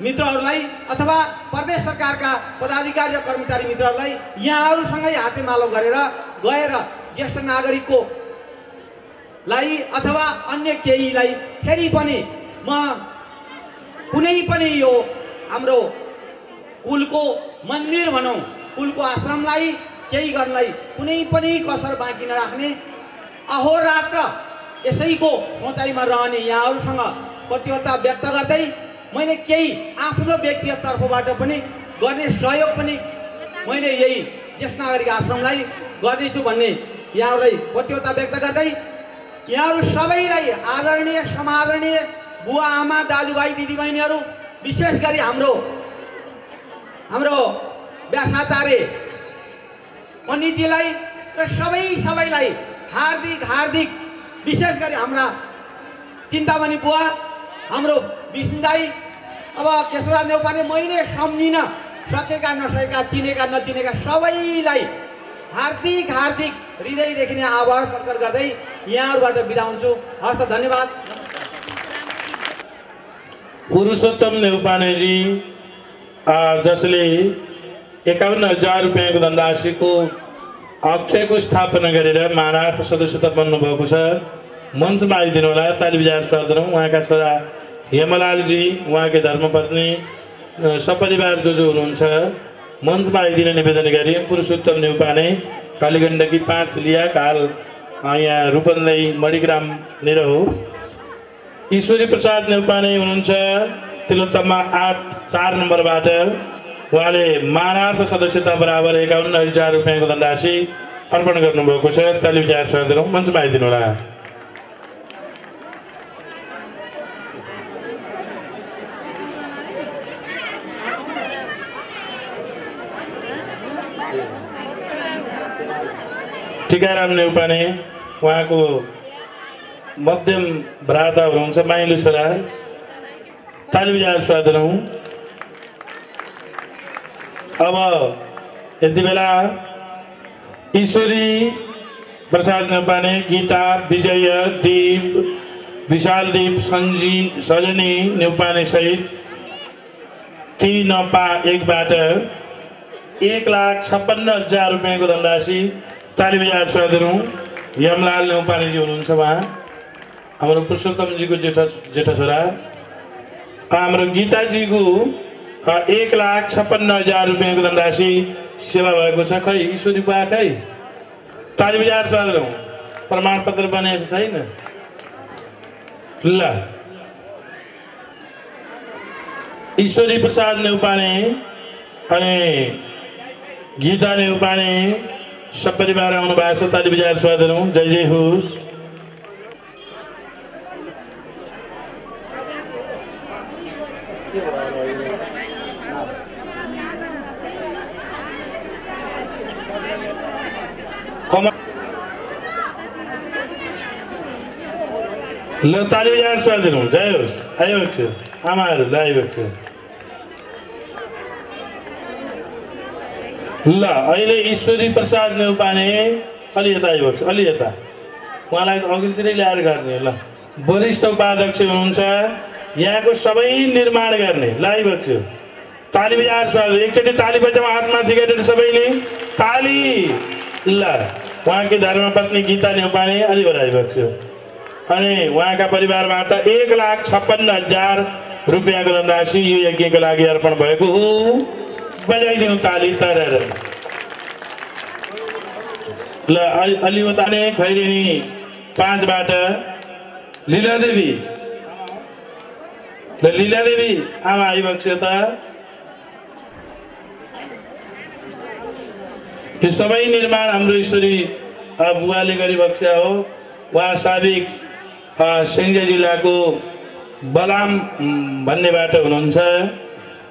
मित्रहरूलाई अथवा प्रदेश सरकारका पदाधिकारी र कर्मचारी मित्रहरूलाई यहाँहरूसँगै हातेमालो गरेर गएर ज्येष्ठ नागरिकको लाई अथवा अन्य केहीलाई फेरि पनि म कुनै पनि यो हाम्रो कुलको मन्दिर भनौँ कुलको आश्रमलाई केही गर्नलाई कुनै पनि कसर बाँकी नराख्ने अहोरात्र यसैको सोचाइमा रहने यहाँहरूसँग प्रतिबद्धता व्यक्त गर्दै मैले केही आफ्नो व्यक्तिगत तर्फबाट पनि गर्ने सहयोग पनि मैले यही ज्येष्ठ नागरिक आश्रमलाई गर्नेछु भन्ने यहाँहरूलाई प्रतिबद्धता व्यक्त गर्दै यहाँहरू सबैलाई आदरणीय समादरणीय बुवा आमा दाजुभाइ दिदीबहिनीहरू विशेष गरी हाम्रो हाम्रो व्यासाचार्य पण्डितजीलाई र सबै सबैलाई हार्दिक हार्दिक विशेष गरी हाम्रा चिन्तामणि बुवा हाम्रो विष्णुदाई अब केशवराज नेउपाने मैले सम्झिन सकेका नसकेका चिनेका नचिनेका सबैलाई हार्दिक हार्दिक हृदयदेखि नै आभार प्रकट गर्दै यहाँहरूबाट बिदा हुन्छु। हस्त धन्यवाद। पुरुषोत्तम नेउपानेजी जसले एकाउन्न हजार रुपियाँको धनराशिको अक्षयको स्थापना गरेर मानार्थ सदस्यता बन्नुभएको छ। मञ्चमा आइदिनु होला ताली बजार स्वागत गरौँ उहाँका छोरा हेमलालजी उहाँकी धर्मपत्नी सपरिवार जो जो हुनुहुन्छ मञ्चमा आइदिन निवेदन गरी पुरुषोत्तम नेउपाने कालीगण्डकी पाँच लिया काल यहाँ रूपन्दै मणिग्राम निर हो ईश्वरी प्रसाद नेउपाने हुनुहुन्छ तिलोत्तममा आठ चार नम्बरबाट उहाँले मानार्थ सदस्यता बराबर एकाउन्न हजार रुपियाँको धनराशि अर्पण गर्नुभएको छ ताली विचार स्वागत गरौँ मञ्चमा आइदिनु होला टिकाराम नेउपाने उहाँको मध्यम भ्राता हुनुहुन्छ माइलो छोरा ताली बजाएर स्वागत गरौँ। अब यति बेला ईश्वरी प्रसाद नेपाने गीता विजय दीप विशाल दीप सञ्जी सजनी नेउपाने सहित ती नपा एकबाट एक लाख छप्पन्न हजार रुपियाँको धनराशि ताली बजार स्वागत गरौँ यमलाल नेउपानेजी हुनुहुन्छ उहाँ। हाम्रो पुरुषोत्तमजीको जेठा जेठा छोरा। हाम्रो गीताजीको एक लाख छप्पन्न हजार रुपियाँको धनराशि सेवा भएको छ। खै ईश्वरी बुवा खै? ताली बजार स्वागत गरौँ प्रमाणपत्र बनाएको छैन? ल। ईश्वरी प्रसाद नेउपाने अनि गीता नेउपाने सपरिवार आउनु भएको छ ताली बजार स्वागत गरौँ जय जय होस् कमा ल ताली बजार स्वागत गरौँ जय होस् आइरहेको छु आमाहरू ल छु अहिले ईश्वरी प्रसाद नेउपाने अलि यता आइरहेको छु अलि यता। उहाँलाई अघिल्तिरै ल्याएर गर्ने ल। वरिष्ठ उपाध्यक्ष हुनुहुन्छ यहाँको सबै निर्माण गर्ने। ल आइरहेको छु ताली बजार स्वागत एकचोटि ताली बजाउँ हातमाथि गरेर सबैले। ताली! ल उहाँकी धर्मपत्नी गीता नेउपाने अलि बढाइरहेको छु अनि उहाँका परिवारबाट एक लाख छप्पन्न हजार रुपियाँको धनराशि यो यज्ञको लागि अर्पण भएको हो। बजाइदिउँ ताली तरेर ल अलि- उताने खैरेनी पाँचबाट लीलादेवी ल लीलादेवी आमा छ त यो सबै निर्माण हाम्रो ईश्वरी बुवाले छ हो उहाँ साबिक सिङ्गे जिल्लाको बलाम भन्नेबाट हुनुहुन्छ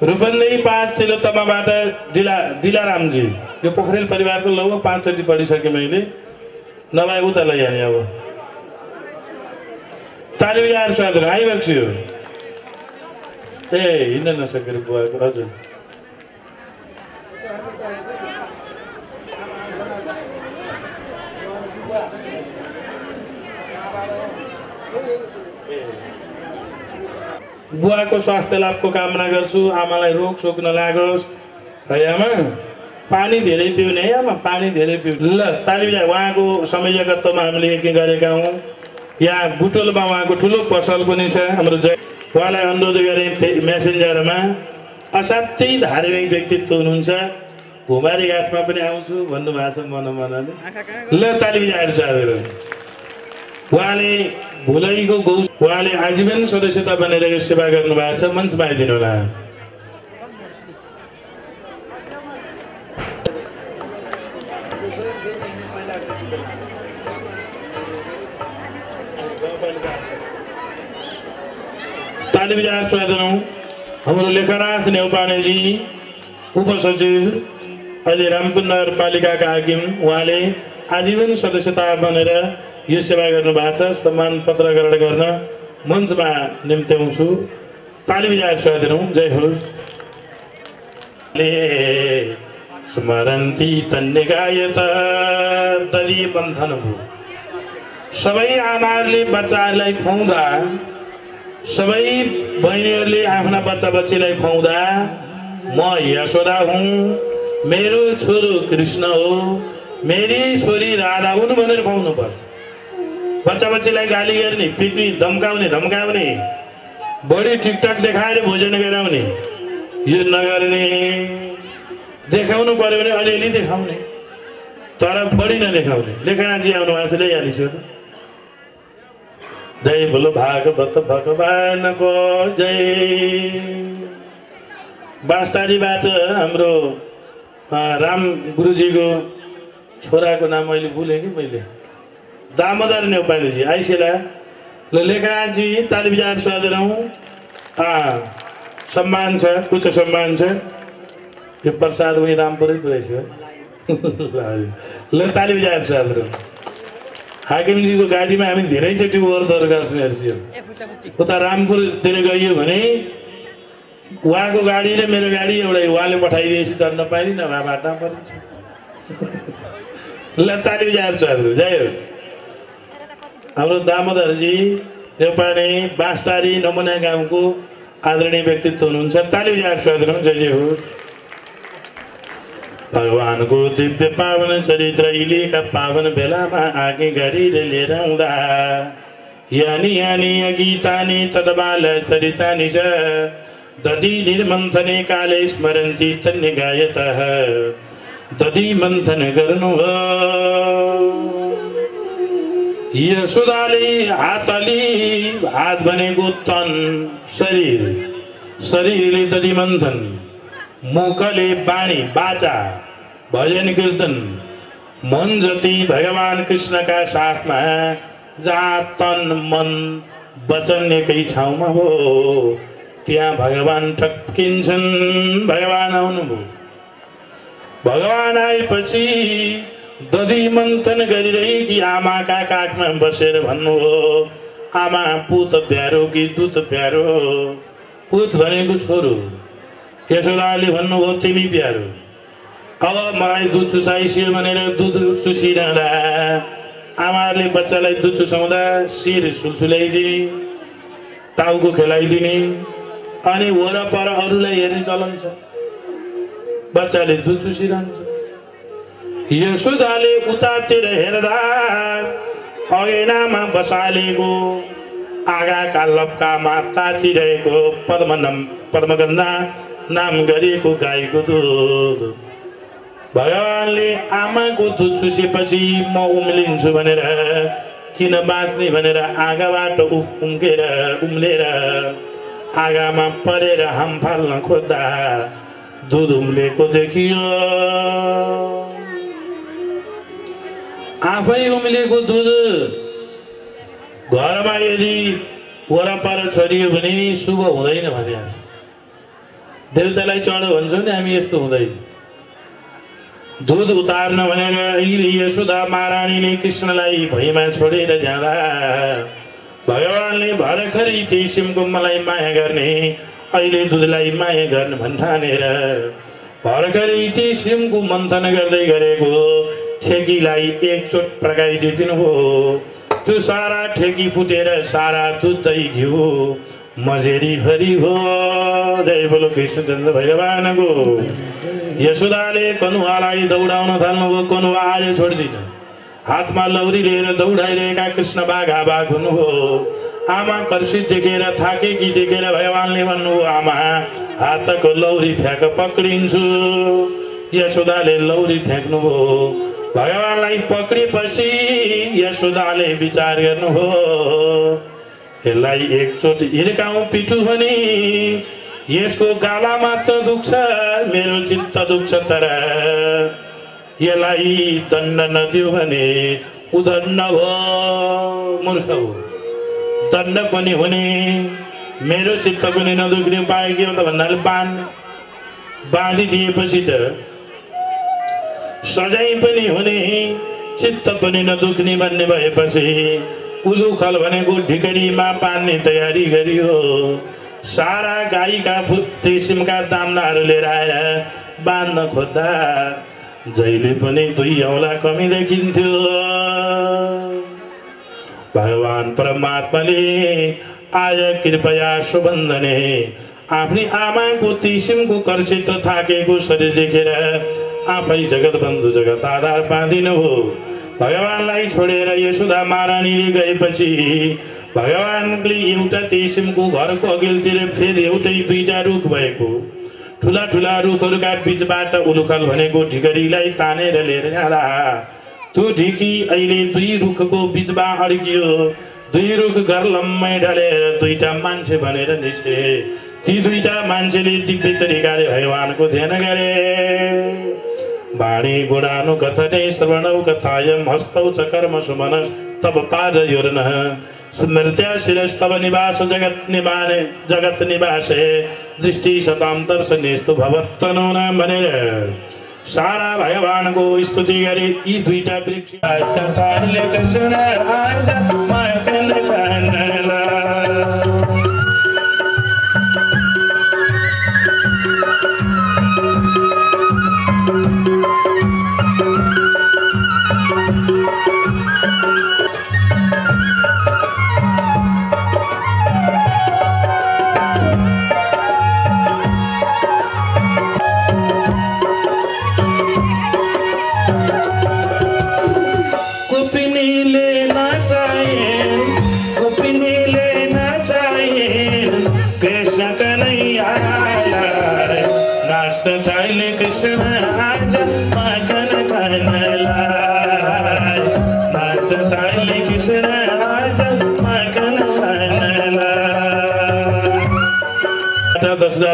रूपन्देही पाँच तिलोत्तमाबाट डिला डिलारामजी यो पोखरेल परिवारको लगभग पाँचचोटि पढिसकेँ मैले। नभए उता लैहालेँ अब। ताली बजार स्वाद आइरहेको छु ए हिँड्न नसकेर बुवाको हजुर। बुवाको स्वास्थ्य लाभको कामना गर्छु आमालाई रोग सोक नलागोस्। है आमा? पानी धेरै पिउने है आमा पानी धेरै पिउ ल ताली बजा उहाँको संयोजकत्वमा हामीले यज्ञ गरेका हौँ। यहाँ बुटोलमा उहाँको ठुलो पसल पनि छ हाम्रो जय। उहाँलाई अनुरोध गरेँ मेसेन्जरमा असाध्यै धार्मिक व्यक्तित्व हुनुहुन्छ। घुमारी घाटमा पनि आउँछु भन्नुभएको छ मनमनले। ल ताली बजाएर चाहेर उहाँले भुलैको गौ उहाँले आजीवन सदस्यता बनेर यो सेवा गर्नुभएको छ मञ्चमा आइदिनु होला। ताली बजार स्वागतौँ हाम्रो लेखनाथ नेउपानेजी उपसचिव अहिले रामपुर नगरपालिकाका हाकिम उहाँले आजीवन सदस्यता बनेर यो सेवा गर्नुभएको छ सम्मान पत्र ग्रहण गर्न मञ्चमा निम्त्याउँछु ताली बजार स्वागतौँ जय होस्। स्मरन्ती तन्यगायत दली मन्थन हो। सबै आमाहरूले बच्चाहरूलाई खुवाउँदा सबै बहिनीहरूले आफ्ना बच्चा बच्चीलाई खुवाउँदा म यशोदा हुँ। मेरो छोरो कृष्ण हो। मेरी छोरी राधा हुन् भनेर खुवाउनु पर्छ बच्चा बच्चीलाई गाली गर्ने पिट्ने धम्काउने धम्काउने बढी टिकटक देखाएर भोजन गराउने यो नगर्ने। देखाउनु पर्यो भने अलिअलि देखाउने तर बढी नदेखाउने। लेखनाजी आउनु भएको छ ल्याइहालिसक्यो त। जय बोलो भागवत भगवानको जय। बास्टारीबाट हाम्रो राम गुरुजीको छोराको नाम मैले भुलेँ कि मैले? दामोदर नेपालीजी आइसेला ल लेखनाथजी ताली बजार स्वादरौँ सम्मान छ उच्च सम्मान छ। यो प्रसाद उही रामपुरै है। ल, ताली बजार स्वादरौँ। हाकिमजीको गाडीमा हामी धेरैचोटि ओहोरदोहोर गर्छौँ हेर्छु। उता रामपुरतिर गइयो भने उहाँको गाडी र मेरो गाडी एउटै उहाँले पठाइदिएपछि चढ्न पाइने नभए बाटोमा परिन्छ ल ताली बजाएर हजुर जय हो। हाम्रो दामोदरजी नेपाली बाँसटारी नमुना गाउँको आदरणीय व्यक्तित्व हुनुहुन्छ। ताली बजाएर स्वागत जय जय होस्। भगवानको दिव्य पावन चरित्र इलेका पावन बेलामा आगे गरेर लिएर आउँदा यानि यानि गीतानि तदबाल चरितानि च दधि निर्मन्थने काले स्मरन्ति तन्य गायतः दधि मन्थन गर्नु यशोदाले हातले हात भनेको तन शरीर। शरीरले दधि मन्थन मुखले बाणी बाचा भजन कीर्तन। मन जति भगवान् कृष्णका साथमा जहाँ तन मन वचन एकै ठाउँमा हो त्यहाँ भगवान् ठक्किन्छन् भगवान् आउनुभयो। भगवान् आएपछि दधी मन्थन गरिरहेकी आमाका काखमा बसेर भन्नुभयो आमा पुत प्यारो कि दुध प्यारो? पुत भनेको छोरो। यशोदाले भन्नुभयो तिमी प्यारो। अब मलाई दुध चुसाइसियो भनेर दुध चुसिरहँदा आमाले बच्चालाई दुध चुसाउँदा शिर सुलसुल्याइदिने टाउको खेलाइदिने अनि वरपर अरूलाई हेर्ने चलन छ। बच्चाले दुध चुसिरहन्छ। यशोदाले उतातिर हेर्दा अगेनामा बसालेको आगाका लप्कामा तातिरहेको पद्म पद्मगन्धा नाम गरिएको गाईको दुध भगवान्ले आमाको दुध चुसेपछि म उम्लिन्छु भनेर किन बाँच्ने भनेर आगाबाट उम्केर उम्लेर आगामा परेर हाम फाल्न खोज्दा दुध उम्लेको देखियो आफै उम्लेको दुध। घरमा यदि वरपर छरियो भने शुभ हुँदैन भने देवतालाई चढो भन्छौँ नि हामी यस्तो हुँदैन। दुध उतार्न भनेर अहिले यशोदा महारानीले कृष्णलाई भैँमा छोडेर जाँदा भगवान्ले भर्खरै तेसिमको मलाई माया गर्ने अहिले दुधलाई माया गर्ने भन्ठानेर भर्खरै तेसिमको मन्थन गर्दै गरेको ठेकीलाई एकचोट प्रगाइदिनु हो। त्यो सारा ठेकी फुटेर सारा दुध दही घिउ मजेरी भरि हो। जय बोलो कृष्णचन्द्र भगवानको यशोदाले कनुवालाई दौडाउन थाल्नुभयो कनुवा आयो छोडिदिन। हातमा लौरी लिएर दौडाइरहेका कृष्ण बाघा बाघ हुनुभयो आमा कर्षित देखेर थाकेकी देखेर भगवान्ले भन्नुभयो आमा हातको लौरी फ्याँक पक्रिन्छु। यशोदाले लौरी फ्याँक्नुभयो भगवान्लाई पक्रेपछि यशोदाले विचार गर्नुभयो यसलाई एकचोटि हिर्काउँ पिटु भने। यसको गाला मात्र दुख्छ मेरो चित्त दुख्छ तर। यसलाई दण्ड नदियो भने उदण्ड हो मूर्ख हो। दण्ड पनि हुने। मेरो चित्त पनि नदुख्ने उपाय के हो त भन्नाले बाँध। बाँधिदिएपछि त सजाय पनि हुने चित्त पनि नदुख्ने भन्ने भएपछि उलुखल भनेको ढिकरीमा बाँध्ने तयारी गरियो। सारा गाईका फु किसिमका दामनाहरू लिएर आएर बाँध्न खोज्दा जहिले पनि दुई औँला कमी देखिन्थ्यो। भगवान् परमात्माले आय कृपया सुबन्धने। आफ्नै आमाको तिसिमको कर्चित थाकेको शरीर देखेर आफै जगत बन्धु जगत आधार बाँधिनु हो. भगवान्लाई छोडेर यशोदा महारानीले गएपछि भगवान्ले एउटा तेसिमको घरको अघिल्तिर फेरि एउटै दुईटा रुख भएको. ठुला ठुला रुखहरूका बिचबाट उलुखल भनेको ढिकरीलाई तानेर लिएर जाँदा त्यो ढिकी अहिले दुई रुखको बिचमा अड्कियो. दुई रुख घर लम्मै ढलेर दुईटा मान्छे भनेर निस्के. ती दुईटा मान्छेले दिव्य तरिकाले भगवान्को ध्यान गरे। वाणी गुणानु कथने श्रवणौ कथायम हस्तौ च कर्म सुमन तब पादयोर्न। स्मृत्या शिरस्तव निवास जगत निवाने जगत निवासे, दृष्टि शताम दर्शनेस्तु भवत्तनो न भनेर सारा भगवानको स्तुति गरे यी दुईटा वृक्ष।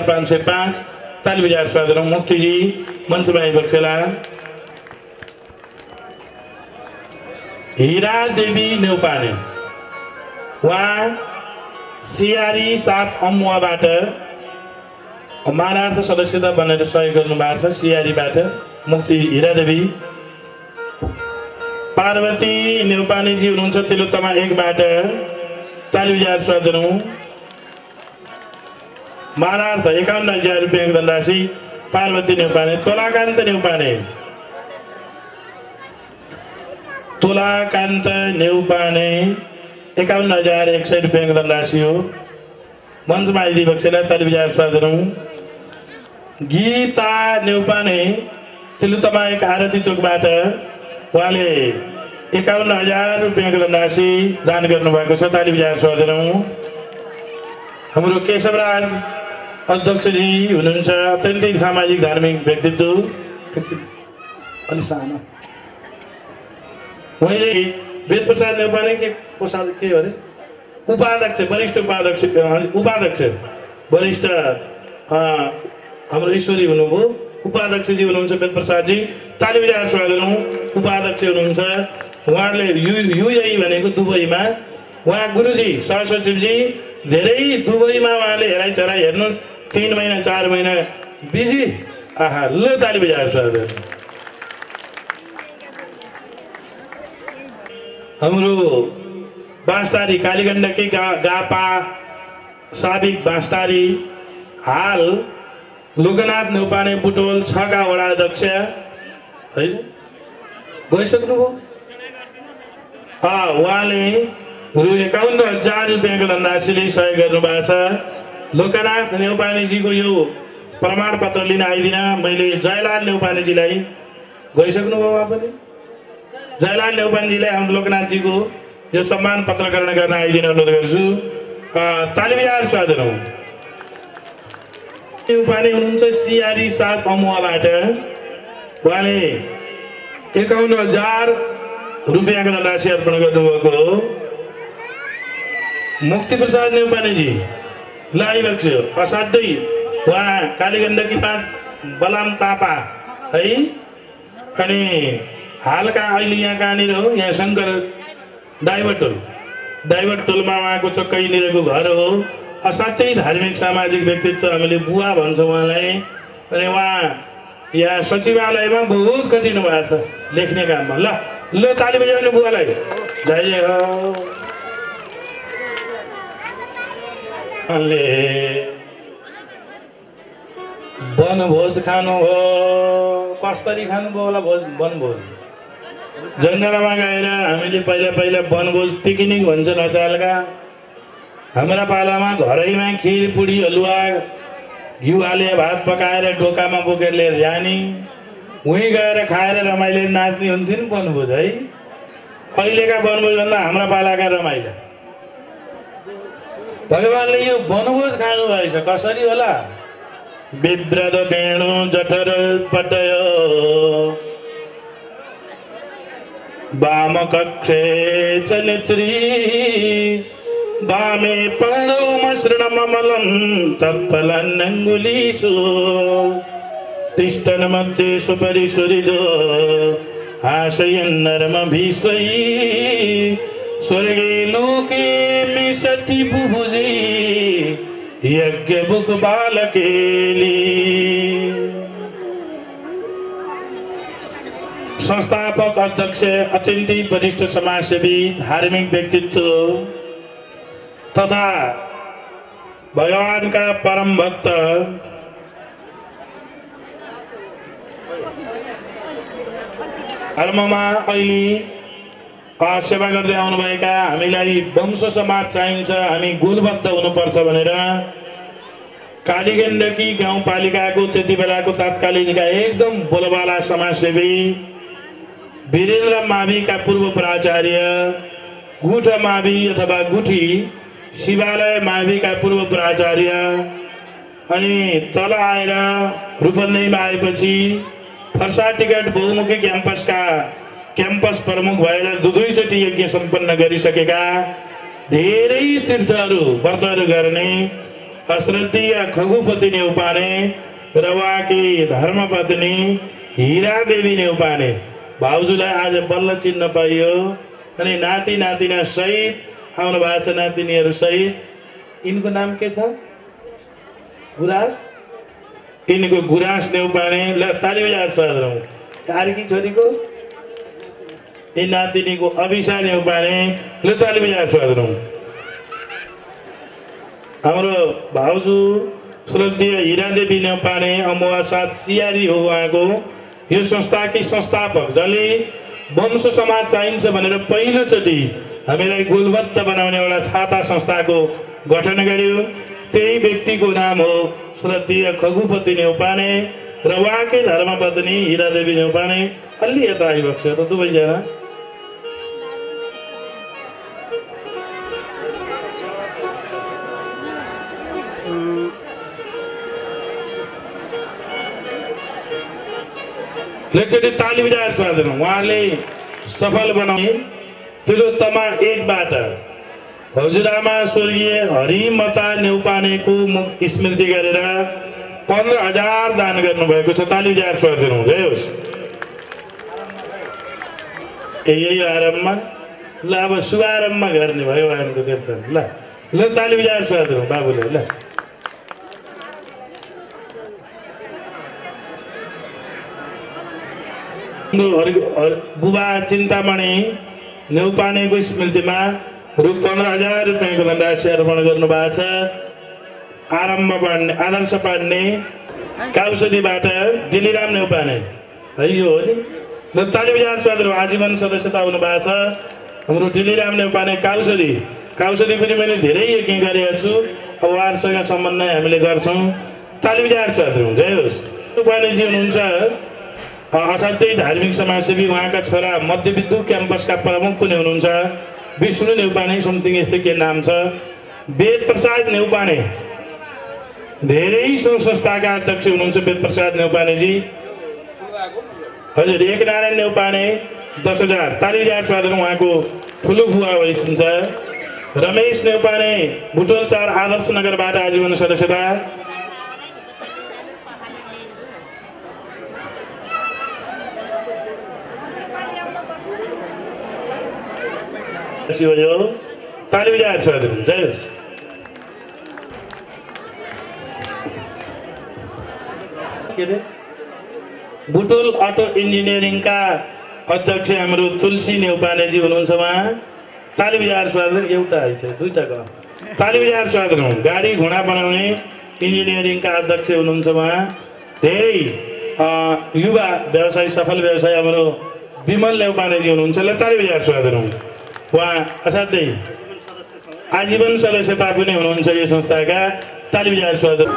पाँच सय पाँच ताली बजार स्वागत मुक्तिजी मञ्चमा आइपुग्छला हिरा देवी नेउपाने उहाँ सियारी सात अमुवाबाट मानार्थ सदस्यता बनेर सहयोग गर्नुभएको छ सियारीबाट मुक्ति हिरादेवी पार्वती नेउपानेजी हुनुहुन्छ तिलोत्तमा एकबाट तालिबिजार स्वादनु मानार्थ एकाउन्न हजार रुपियाँको धनराशि पार्वती नेउपाने तोलाकान्त नेउपाने तोलाकान्त नेउपाने एकाउन्न हजार एक सय रुपियाँको धनराशि हो मञ्चमा आइदिएको पक्षलाई तालिबिजार स्वादनु गीता नेउपाने तिलुतमा एक आरती चोकबाट उहाँले एकाउन्न हजार रुपियाँको धनराशि दान गर्नुभएको छ ताली बजार स्वादनौ हाम्रो केशवराज अध्यक्षजी हुनुहुन्छ। अत्यन्तै सामाजिक धार्मिक व्यक्तित्व। अलिक सानो उहाँले वेदप्रसाद नेउपाने के कोषाध के अरे? उपाध्यक्ष वरिष्ठ उपाध्यक्ष उपाध्यक्ष। वरिष्ठ हाम्रो ईश्वरी हुनुभयो। उपाध्यक्षजी हुनुहुन्छ वेदप्रसादजी। ताली बजार स्वागत हौँ उपाध्यक्ष हुनुहुन्छ। उहाँले यु युएई भनेको दुबईमा। उहाँ गुरुजी सहसचिवजी धेरै दुबईमा उहाँले हेराइ चराइ हेर्नु तिन महिना चार महिना बिजी। आहा ल ताली बजार स्वागत हाम्रो बाँसटारी कालीगण्डकी गा गापा साबिक बाँसटारी हाल लोकनाथ नेउपाने बुटोल छका वडा अध्यक्ष होइन? गइसक्नुभयो? उहाँले रु एकाउन्न हजार रुपियाँको धनराशिले सहयोग गर्नुभएको छ। लोकनाथ नेउपानेजीको यो प्रमाणपत्र लिन आइदिन मैले जयलाल नेउपानेजीलाई गइसक्नुभयो पनि जयलाल नेउपानेजीलाई हाम्रो लोकनाथजीको यो सम्मान पत्रकरण गर्न आइदिन अनुरोध गर्छु। स्वागत हौँ उपाने हुनुहुन्छ सिआरी सात अमुवाबाट। उहाँले एकाउन्न हजार रुपियाँको धनराशि अर्पण गर्नुभएको हो। मुक्ति प्रसाद ल आइरहेको छु असाध्यै उहाँ कालीगण्डकी पाँच बलाम तापा है। अनि हालका अहिले यहाँ कहाँनिर हो यहाँ शङ्कर डाइभर टोल। डाइभर टोलमा उहाँको चक्कैनिरको घर हो। असाध्यै धार्मिक सामाजिक व्यक्तित्व हामीले बुवा भन्छौँ उहाँलाई। अनि उहाँ यहाँ सचिवालयमा बहुत कठिन भएको छ लेख्ने काममा। ल ल ताली बजाउनु बुवालाई। जय हो। उहाँले वनभोज खानु हो कसरी खानुभयो होला भोज वनभोज जङ्गलमा गएर हामीले पहिला पहिला वनभोज पिकनिक भन्छन् अचालका हाम्रा पालामा घरैमा खिर पुडी हलुवा घिउ हाले भात पकाएर डोकामा बोकेर लिएर जाने उहीँ गएर खाएर रमाइलो नाच्ने हुन्थ्यो नि वनभोज है अहिलेका वनभोजभन्दा हाम्रा पालाका रमाइलो भगवान्ले यो वनभोज खानु भएछ कसरी होला? बिभ्रद वेणु जठर पटय। वाम कक्षे च नेत्री वामे पर्णौ मसृणममलं तत्फलन्नङ्गुलीषु तिष्ठन् मध्ये सुपरि स्वर्गे लोके मिशति बुभुजे यज्ञबुक बालकेली संस्थापक अध्यक्ष अत्यन्तै वरिष्ठ समाजसेवी धार्मिक व्यक्तित्व तथा भगवानका परम भक्त धर्ममा अहिले सेवा गर्दै आउनुभएका हामीलाई वंश समाज चाहिन्छ हामी गुणबद्ध हुनुपर्छ भनेर कालीगण्डकी गाउँपालिकाको त्यति बेलाको तात्कालिनका एकदम बोलबाला समाजसेवी वीरेन्द्र माविका पूर्व प्राचार्य गुठ मावि अथवा गुठी शिवालय माविका पूर्व प्राचार्य अनि तल आएर रूपन्देहीमा आएपछि फर्सा टिकट बहुमुखी क्याम्पसका क्याम्पस प्रमुख भएर दुई दुईचोटि यज्ञ सम्पन्न गरिसकेका धेरै तीर्थहरू व्रतहरू गर्ने अश्रद्धीय खगुपति नेउपाने र उहाँकी धर्मपत्नी हिरादेवी नेउपाने भाउजूलाई आज बल्ल चिन्न पाइयो अनि नाति नातिना सहित आउनु भएको छ नातिनीहरू सहित यिनको नाम के छ? गुराँस? यिनको गुराँस नेउपाने ल ताली बजार स्वाद रहौँ छोरीको? ल ताली बजार स्वाद रहौँ हाम्रो भाउजू श्रद्धेय हिरादेवी नेपाने अमुवा साथ सियारी हो उहाँको यो संस्थाकी संस्थापक जसले वंश समाज चाहिन्छ भनेर पहिलोचोटि हामीलाई गुलबत्त बनाउने एउटा छाता संस्थाको गठन गर्यो त्यही व्यक्तिको नाम हो श्रद्धेय खगुपति नेउपाने र उहाँकै धर्मपत्नी हिरादेवी नेउपाने अलि यता आइभएको छ त दुवैजना एकचोटि ताली बजाएर स्वादन उहाँले सफल बनाउने तिलोत्तमा एकबाट हजुरआमा स्वर्गीय हरिमता नेउपानेको मुख स्मृति गरेर पन्ध्र हजार दान गर्नुभएको छ। ताली बजाएर स्वादन जय होस्। ए यही आरम्भमा ल अब शुभारम्भमा गर्ने भयो उहाँको कीर्तन। ल ल ताली बजाएर स्वादन बाबुले। ल। हाम्रो हरि बुबा चिन्तामणि नेउपानेको स्मृतिमा रु पन्ध्र हजार रुपियाँको धनराशि अर्पण गर्नुभएको छ। आरम्भ पाड्ने आदर्श पाड्ने काउसदीबाट डिलिराम नेउपाने। है यो हो नि। ल ताली बजार स्वादर आजीवन सदस्यता हुनु भएको छ। हाम्रो डिलिराम नेउपाने काउसदी। काउसदी पनि मैले धेरै यज्ञ गरेको छु। अब उहाँहरूसँग समन्वय हामीले गर्छौँ। ताली बजार स्वादर जय होस्। नेउपानेजी हुनुहुन्छ। असाध्यै धार्मिक समाजसेवी उहाँका छोरा मध्यविद्यु क्याम्पसका प्रमुख पनि हुनुहुन्छ। विष्णु नेउपाने समथिङ यस्तै के नाम छ? वेद प्रसाद नेउपाने। धेरै सङ्घ संस्थाका अध्यक्ष हुनुहुन्छ वेद प्रसाद नेउपानेजी। हजुर एकनारायण नेउपाने दस हजार। ताली हजार स्वादन उहाँको ठुलो बुवा भइसन्छ रमेश नेउपाने भुटोल चार आदर्श नगरबाट आजीवन सदस्यता। के अरे बुटोल अटो इन्जिनियरिङका अध्यक्ष हाम्रो तुलसी नेउपानेजी हुनुहुन्छ उहाँ ताली बजाएर स्वागत एउटा आइछ दुईवटा ग ताली बजाएर स्वागत हौँ गाडी घोडा बनाउने इन्जिनियरिङका अध्यक्ष हुनुहुन्छ उहाँ धेरै युवा व्यवसायी सफल व्यवसायी हाम्रो विमल नेउपानेजी हुनुहुन्छ ल ताली बजाएर स्वागत हौँ उहाँ असाध्यै आजीवन सदस्यता पनि हुनुहुन्छ यो संस्थाका ताली बजाएर स्वागत।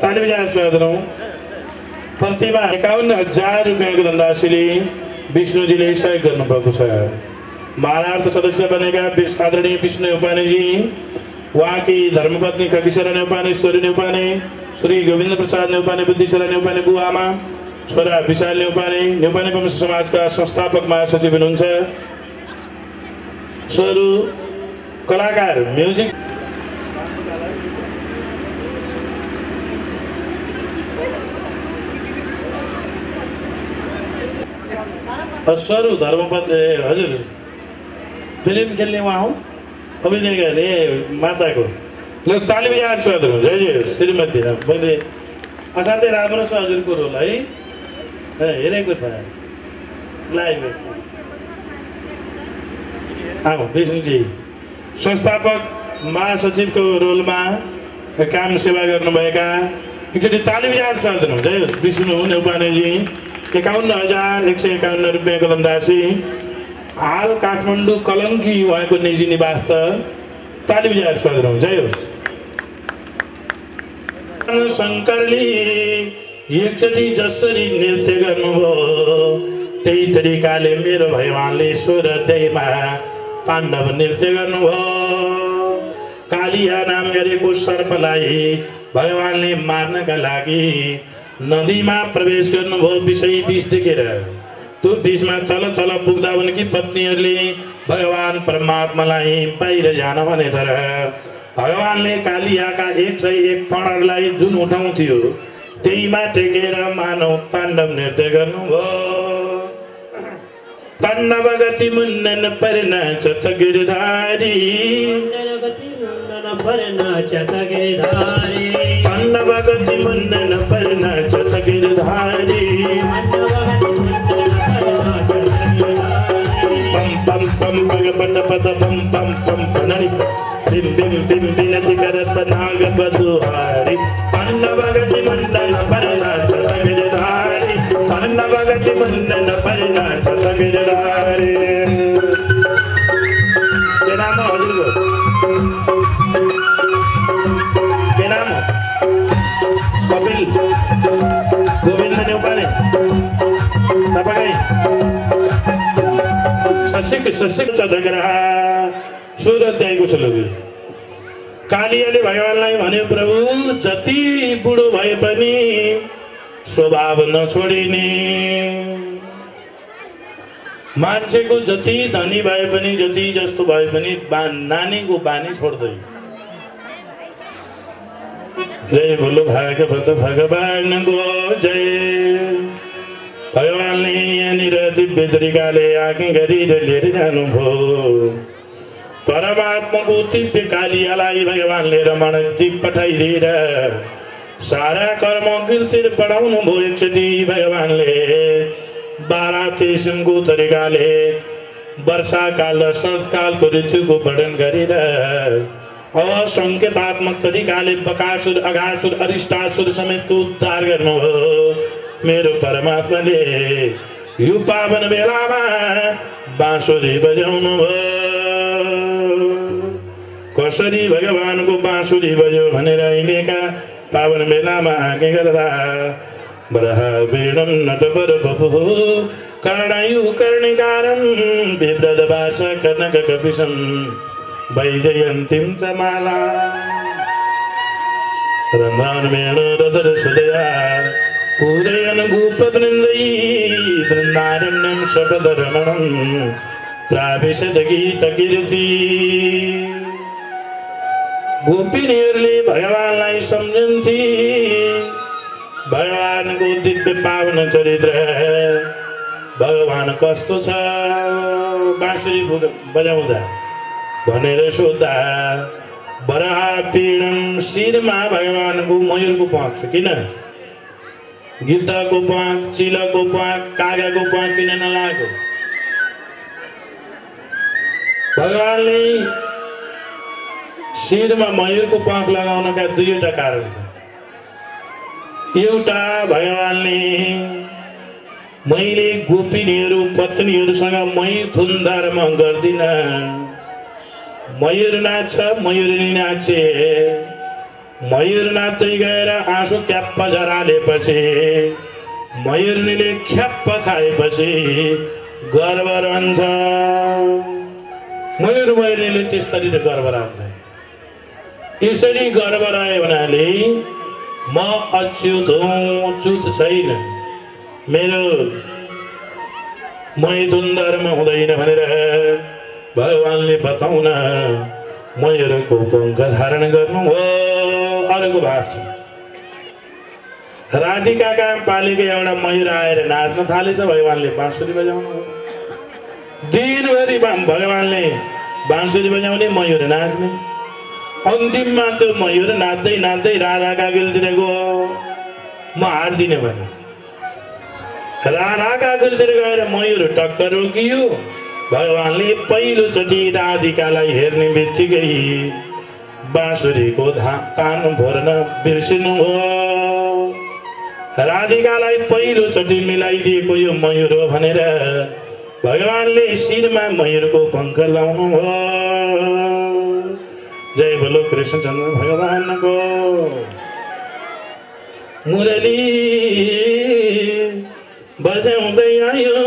ल ताली बजाएर स्वागत गरौँ प्रतिमा एकाउन्न हजार रुपियाँको धनराशिले विष्णुजीले सहयोग गर्नुभएको छ महारार्थ सदस्य बनेका आदरणीय विष्णु उपानेजी उहाँकी धर्मपत्नी खगिसरा नेउपाने ईश्वरी नेउपाने श्री गोविन्द प्रसाद नेउपाने बुद्धिसरा नेउपाने बुवामा छोरा विशाल नेउपाने नेउपाने वंश समाजका संस्थापक महासचिव हुनुहुन्छ स्वरू कलाकार म्युजिक स्वरू धर्मपत ए हजुर फिल्म खेल्ने उहाँ हुँ अभिनय ए माताको ल ताली बजाएर स्वागत गरौँ जय श्रीमती मैले असाध्यै राम्रो छ हजुरको रोल है हेरेको छ लाइभ आऊ विष्णुजी संस्थापक महासचिवको रोलमा काम सेवा गर्नुभएका एकचोटि ताली बजाएर स्वागत गरौँ जय। विष्णु नेपानेजी एकाउन्न हजार एक सय एकाउन्न हाल काठमाडौँ कलङ्की उहाँको निजी निवास छ। ताली बजाएर स्वागत गरौँ जय होस्। शङ्करले एकचोटि जसरी नृत्य गर्नुभयो। त्यही तरिकाले मेरो भगवान्ले स्वरदेमा ताण्डव नृत्य गर्नुभयो। कालिया नाम गरेको सर्पलाई भगवान्ले मार्नका लागि नदीमा प्रवेश गर्नुभयो विषय विष देखेर त्यो बिचमा तल तल पुग्दा उनकी पत्नीहरूले भगवान् परमात्मालाई बाहिर जान भने तर भगवान्ले कालियाका एक सय एक पणहरूलाई जुन उठाउँथ्यो त्यहीमा टेकेर मानव ताण्डव नृत्य गर्नुभयो। ताण्डव गति मुन्नन परिण चत गिरधारी। ताण्डव गति पद पम पम पम पनरि बिम बिम बिम बिनति करत नाग बधुहारी पन्नव गति मंडन परना चत गिरधारी पन्नव गति मंडन परना चत गिरधारी के नाम हो हजुरको के नाम हो? कपिल। गोविन्द नेउपाने तपाईँ ससिक ससिक चदग्रह सुरत त्यागेको छ लोग कालियाले भगवान्लाई भन्यो प्रभु जति बुढो भए पनि स्वभाव नछोडिने मान्छेको जति धनी भए पनि जति जस्तो भए पनि बा नानीको बानी छोड्दै जय बोलो भागवत भगवानको जय भगवान्ले यहाँनिर दिव्य तरिकाले आज्ञा गरेर लिएर जानुभयो परमात्माको दिव्य कालियालाई भगवान्ले रमण दीप पठाइदिएर सारा कर्म गिल्तिर पढाउनु भयो एकचोटि भगवान्ले बाह्र किसिमको तरिकाले वर्षाकाल र शरतकालको ऋतुको वर्णन गरेर असङ्केतात्मक तरिकाले बकासुर अघासुर अरिष्टासुर समेतको उद्धार गर्नुभयो मेरो परमात्माले यो पावन बेलामा बाँसुरी बजाउनु भयो कसरी भगवानको बाँसुरी बज्यो भनेर अहिलेका पावन बेलामा आँके गर्दा बरह वेणम नटवर बपु कर्णयु कर्णिकारं बिभ्रद भाष कनक कपिशं वैजयन्तीं च माला। रन्ध्रान्वेण रदर सुदया पूरयन् गोपवृन्दै वृन्दारण्यं शपदरमणं प्राविशद गीतकीर्ति गोपिनीहरूले भगवान्लाई सम्झन्थे भगवानको दिव्य पावन चरित्र। भगवान् कस्तो छ? बाँसुरी बजाउँदा। भनेर सोद्धा बराह पीडम शिरमा भगवानको मयुरको प्वाख छ किन? गिद्धको प्वाख चिलको प्वाख कागाको प्वाख किन नलागेको भगवान्ले शिरमा मयुरको पाख लगाउनका दुईवटा कारण छन्। एउटा भगवान्ले मैले गोपिनीहरू पत्नीहरूसँग मैथुन धर्म गर्दिन। मयुर नाच्छ मयुरिनी नाचे। मयुर नाच्दै गएर आँसु क्याप्प झरालेपछि मयुरिनीले ख्याप्प खाएपछि गर्व रहन्छ। मयुर मयुरीले त्यसरी गर्व रहन्छ। यसरी गर्व रहे हुनाले म अच्युत हुँ छैन। मेरो मैथुन धर्म हुँदैन भनेर भगवान्ले बताउन मयुरको पङ्ख धारण गर्नु हो अर्को भाग छ राधिकाका पालेको एउटा मयुर आएर नाच्न थालेछ भगवान्ले बाँसुरी बजाउनु दिनभरि भगवान्ले बाँसुरी बजाउने मयुर नाच्ने। अन्तिममा त्यो मयुर नाच्दै नाच्दै राधाका गिलतिर गयो म हारिदिने भने राधाका गिलतिर गएर मयुर टक्क रोकियो भगवान्ले पहिलोचोटि राधिकालाई हेर्ने बित्तिकै बाँसुरीको धा तान भोर्न बिर्सिनु हो राधिकालाई पहिलोचोटि मिलाइदिएको यो मयुर हो भनेर भगवान्ले शिरमा मयुरको पङ्ख लाउनु हो जय बोलो कृष्णचन्द्र भगवानको मुरली बजाउँदै आयो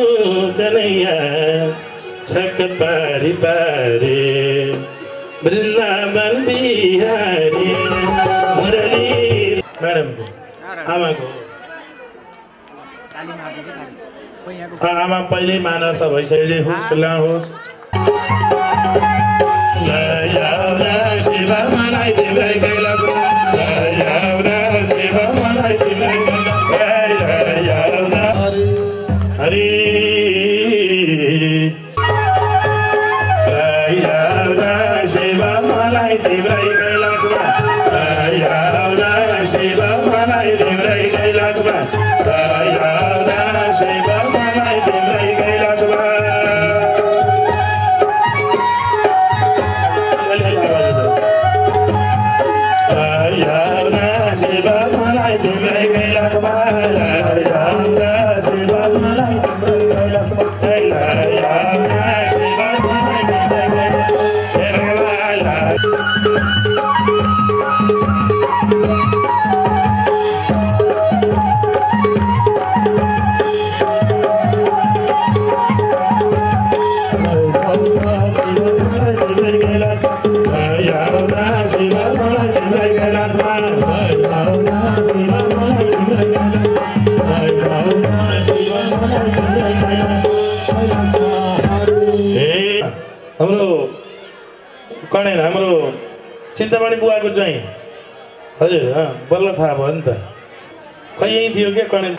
कनैया छक पारी पारे वृन्दावन बिहारी। मुरली म्याडमको आमाको आमा पहिल्यै मानर्थ भइसकेपछि होस् कल्याण होस् जय चिन्तामणि बुवाको चाहिँ। हजुर बल्ल थाहा भयो नि त। खै यहीँ थियो क्या कणेन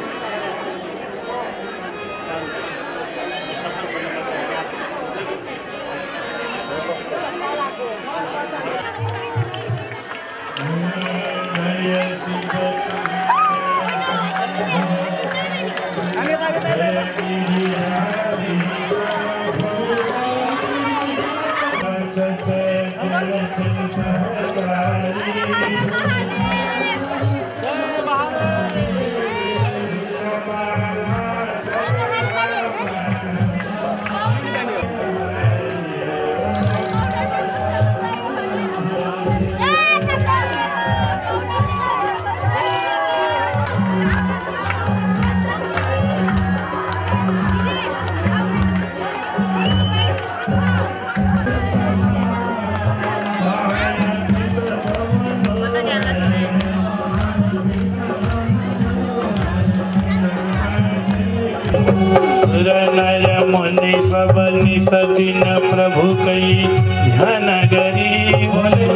निस दिन प्रभु कई ध्यान गरी बोले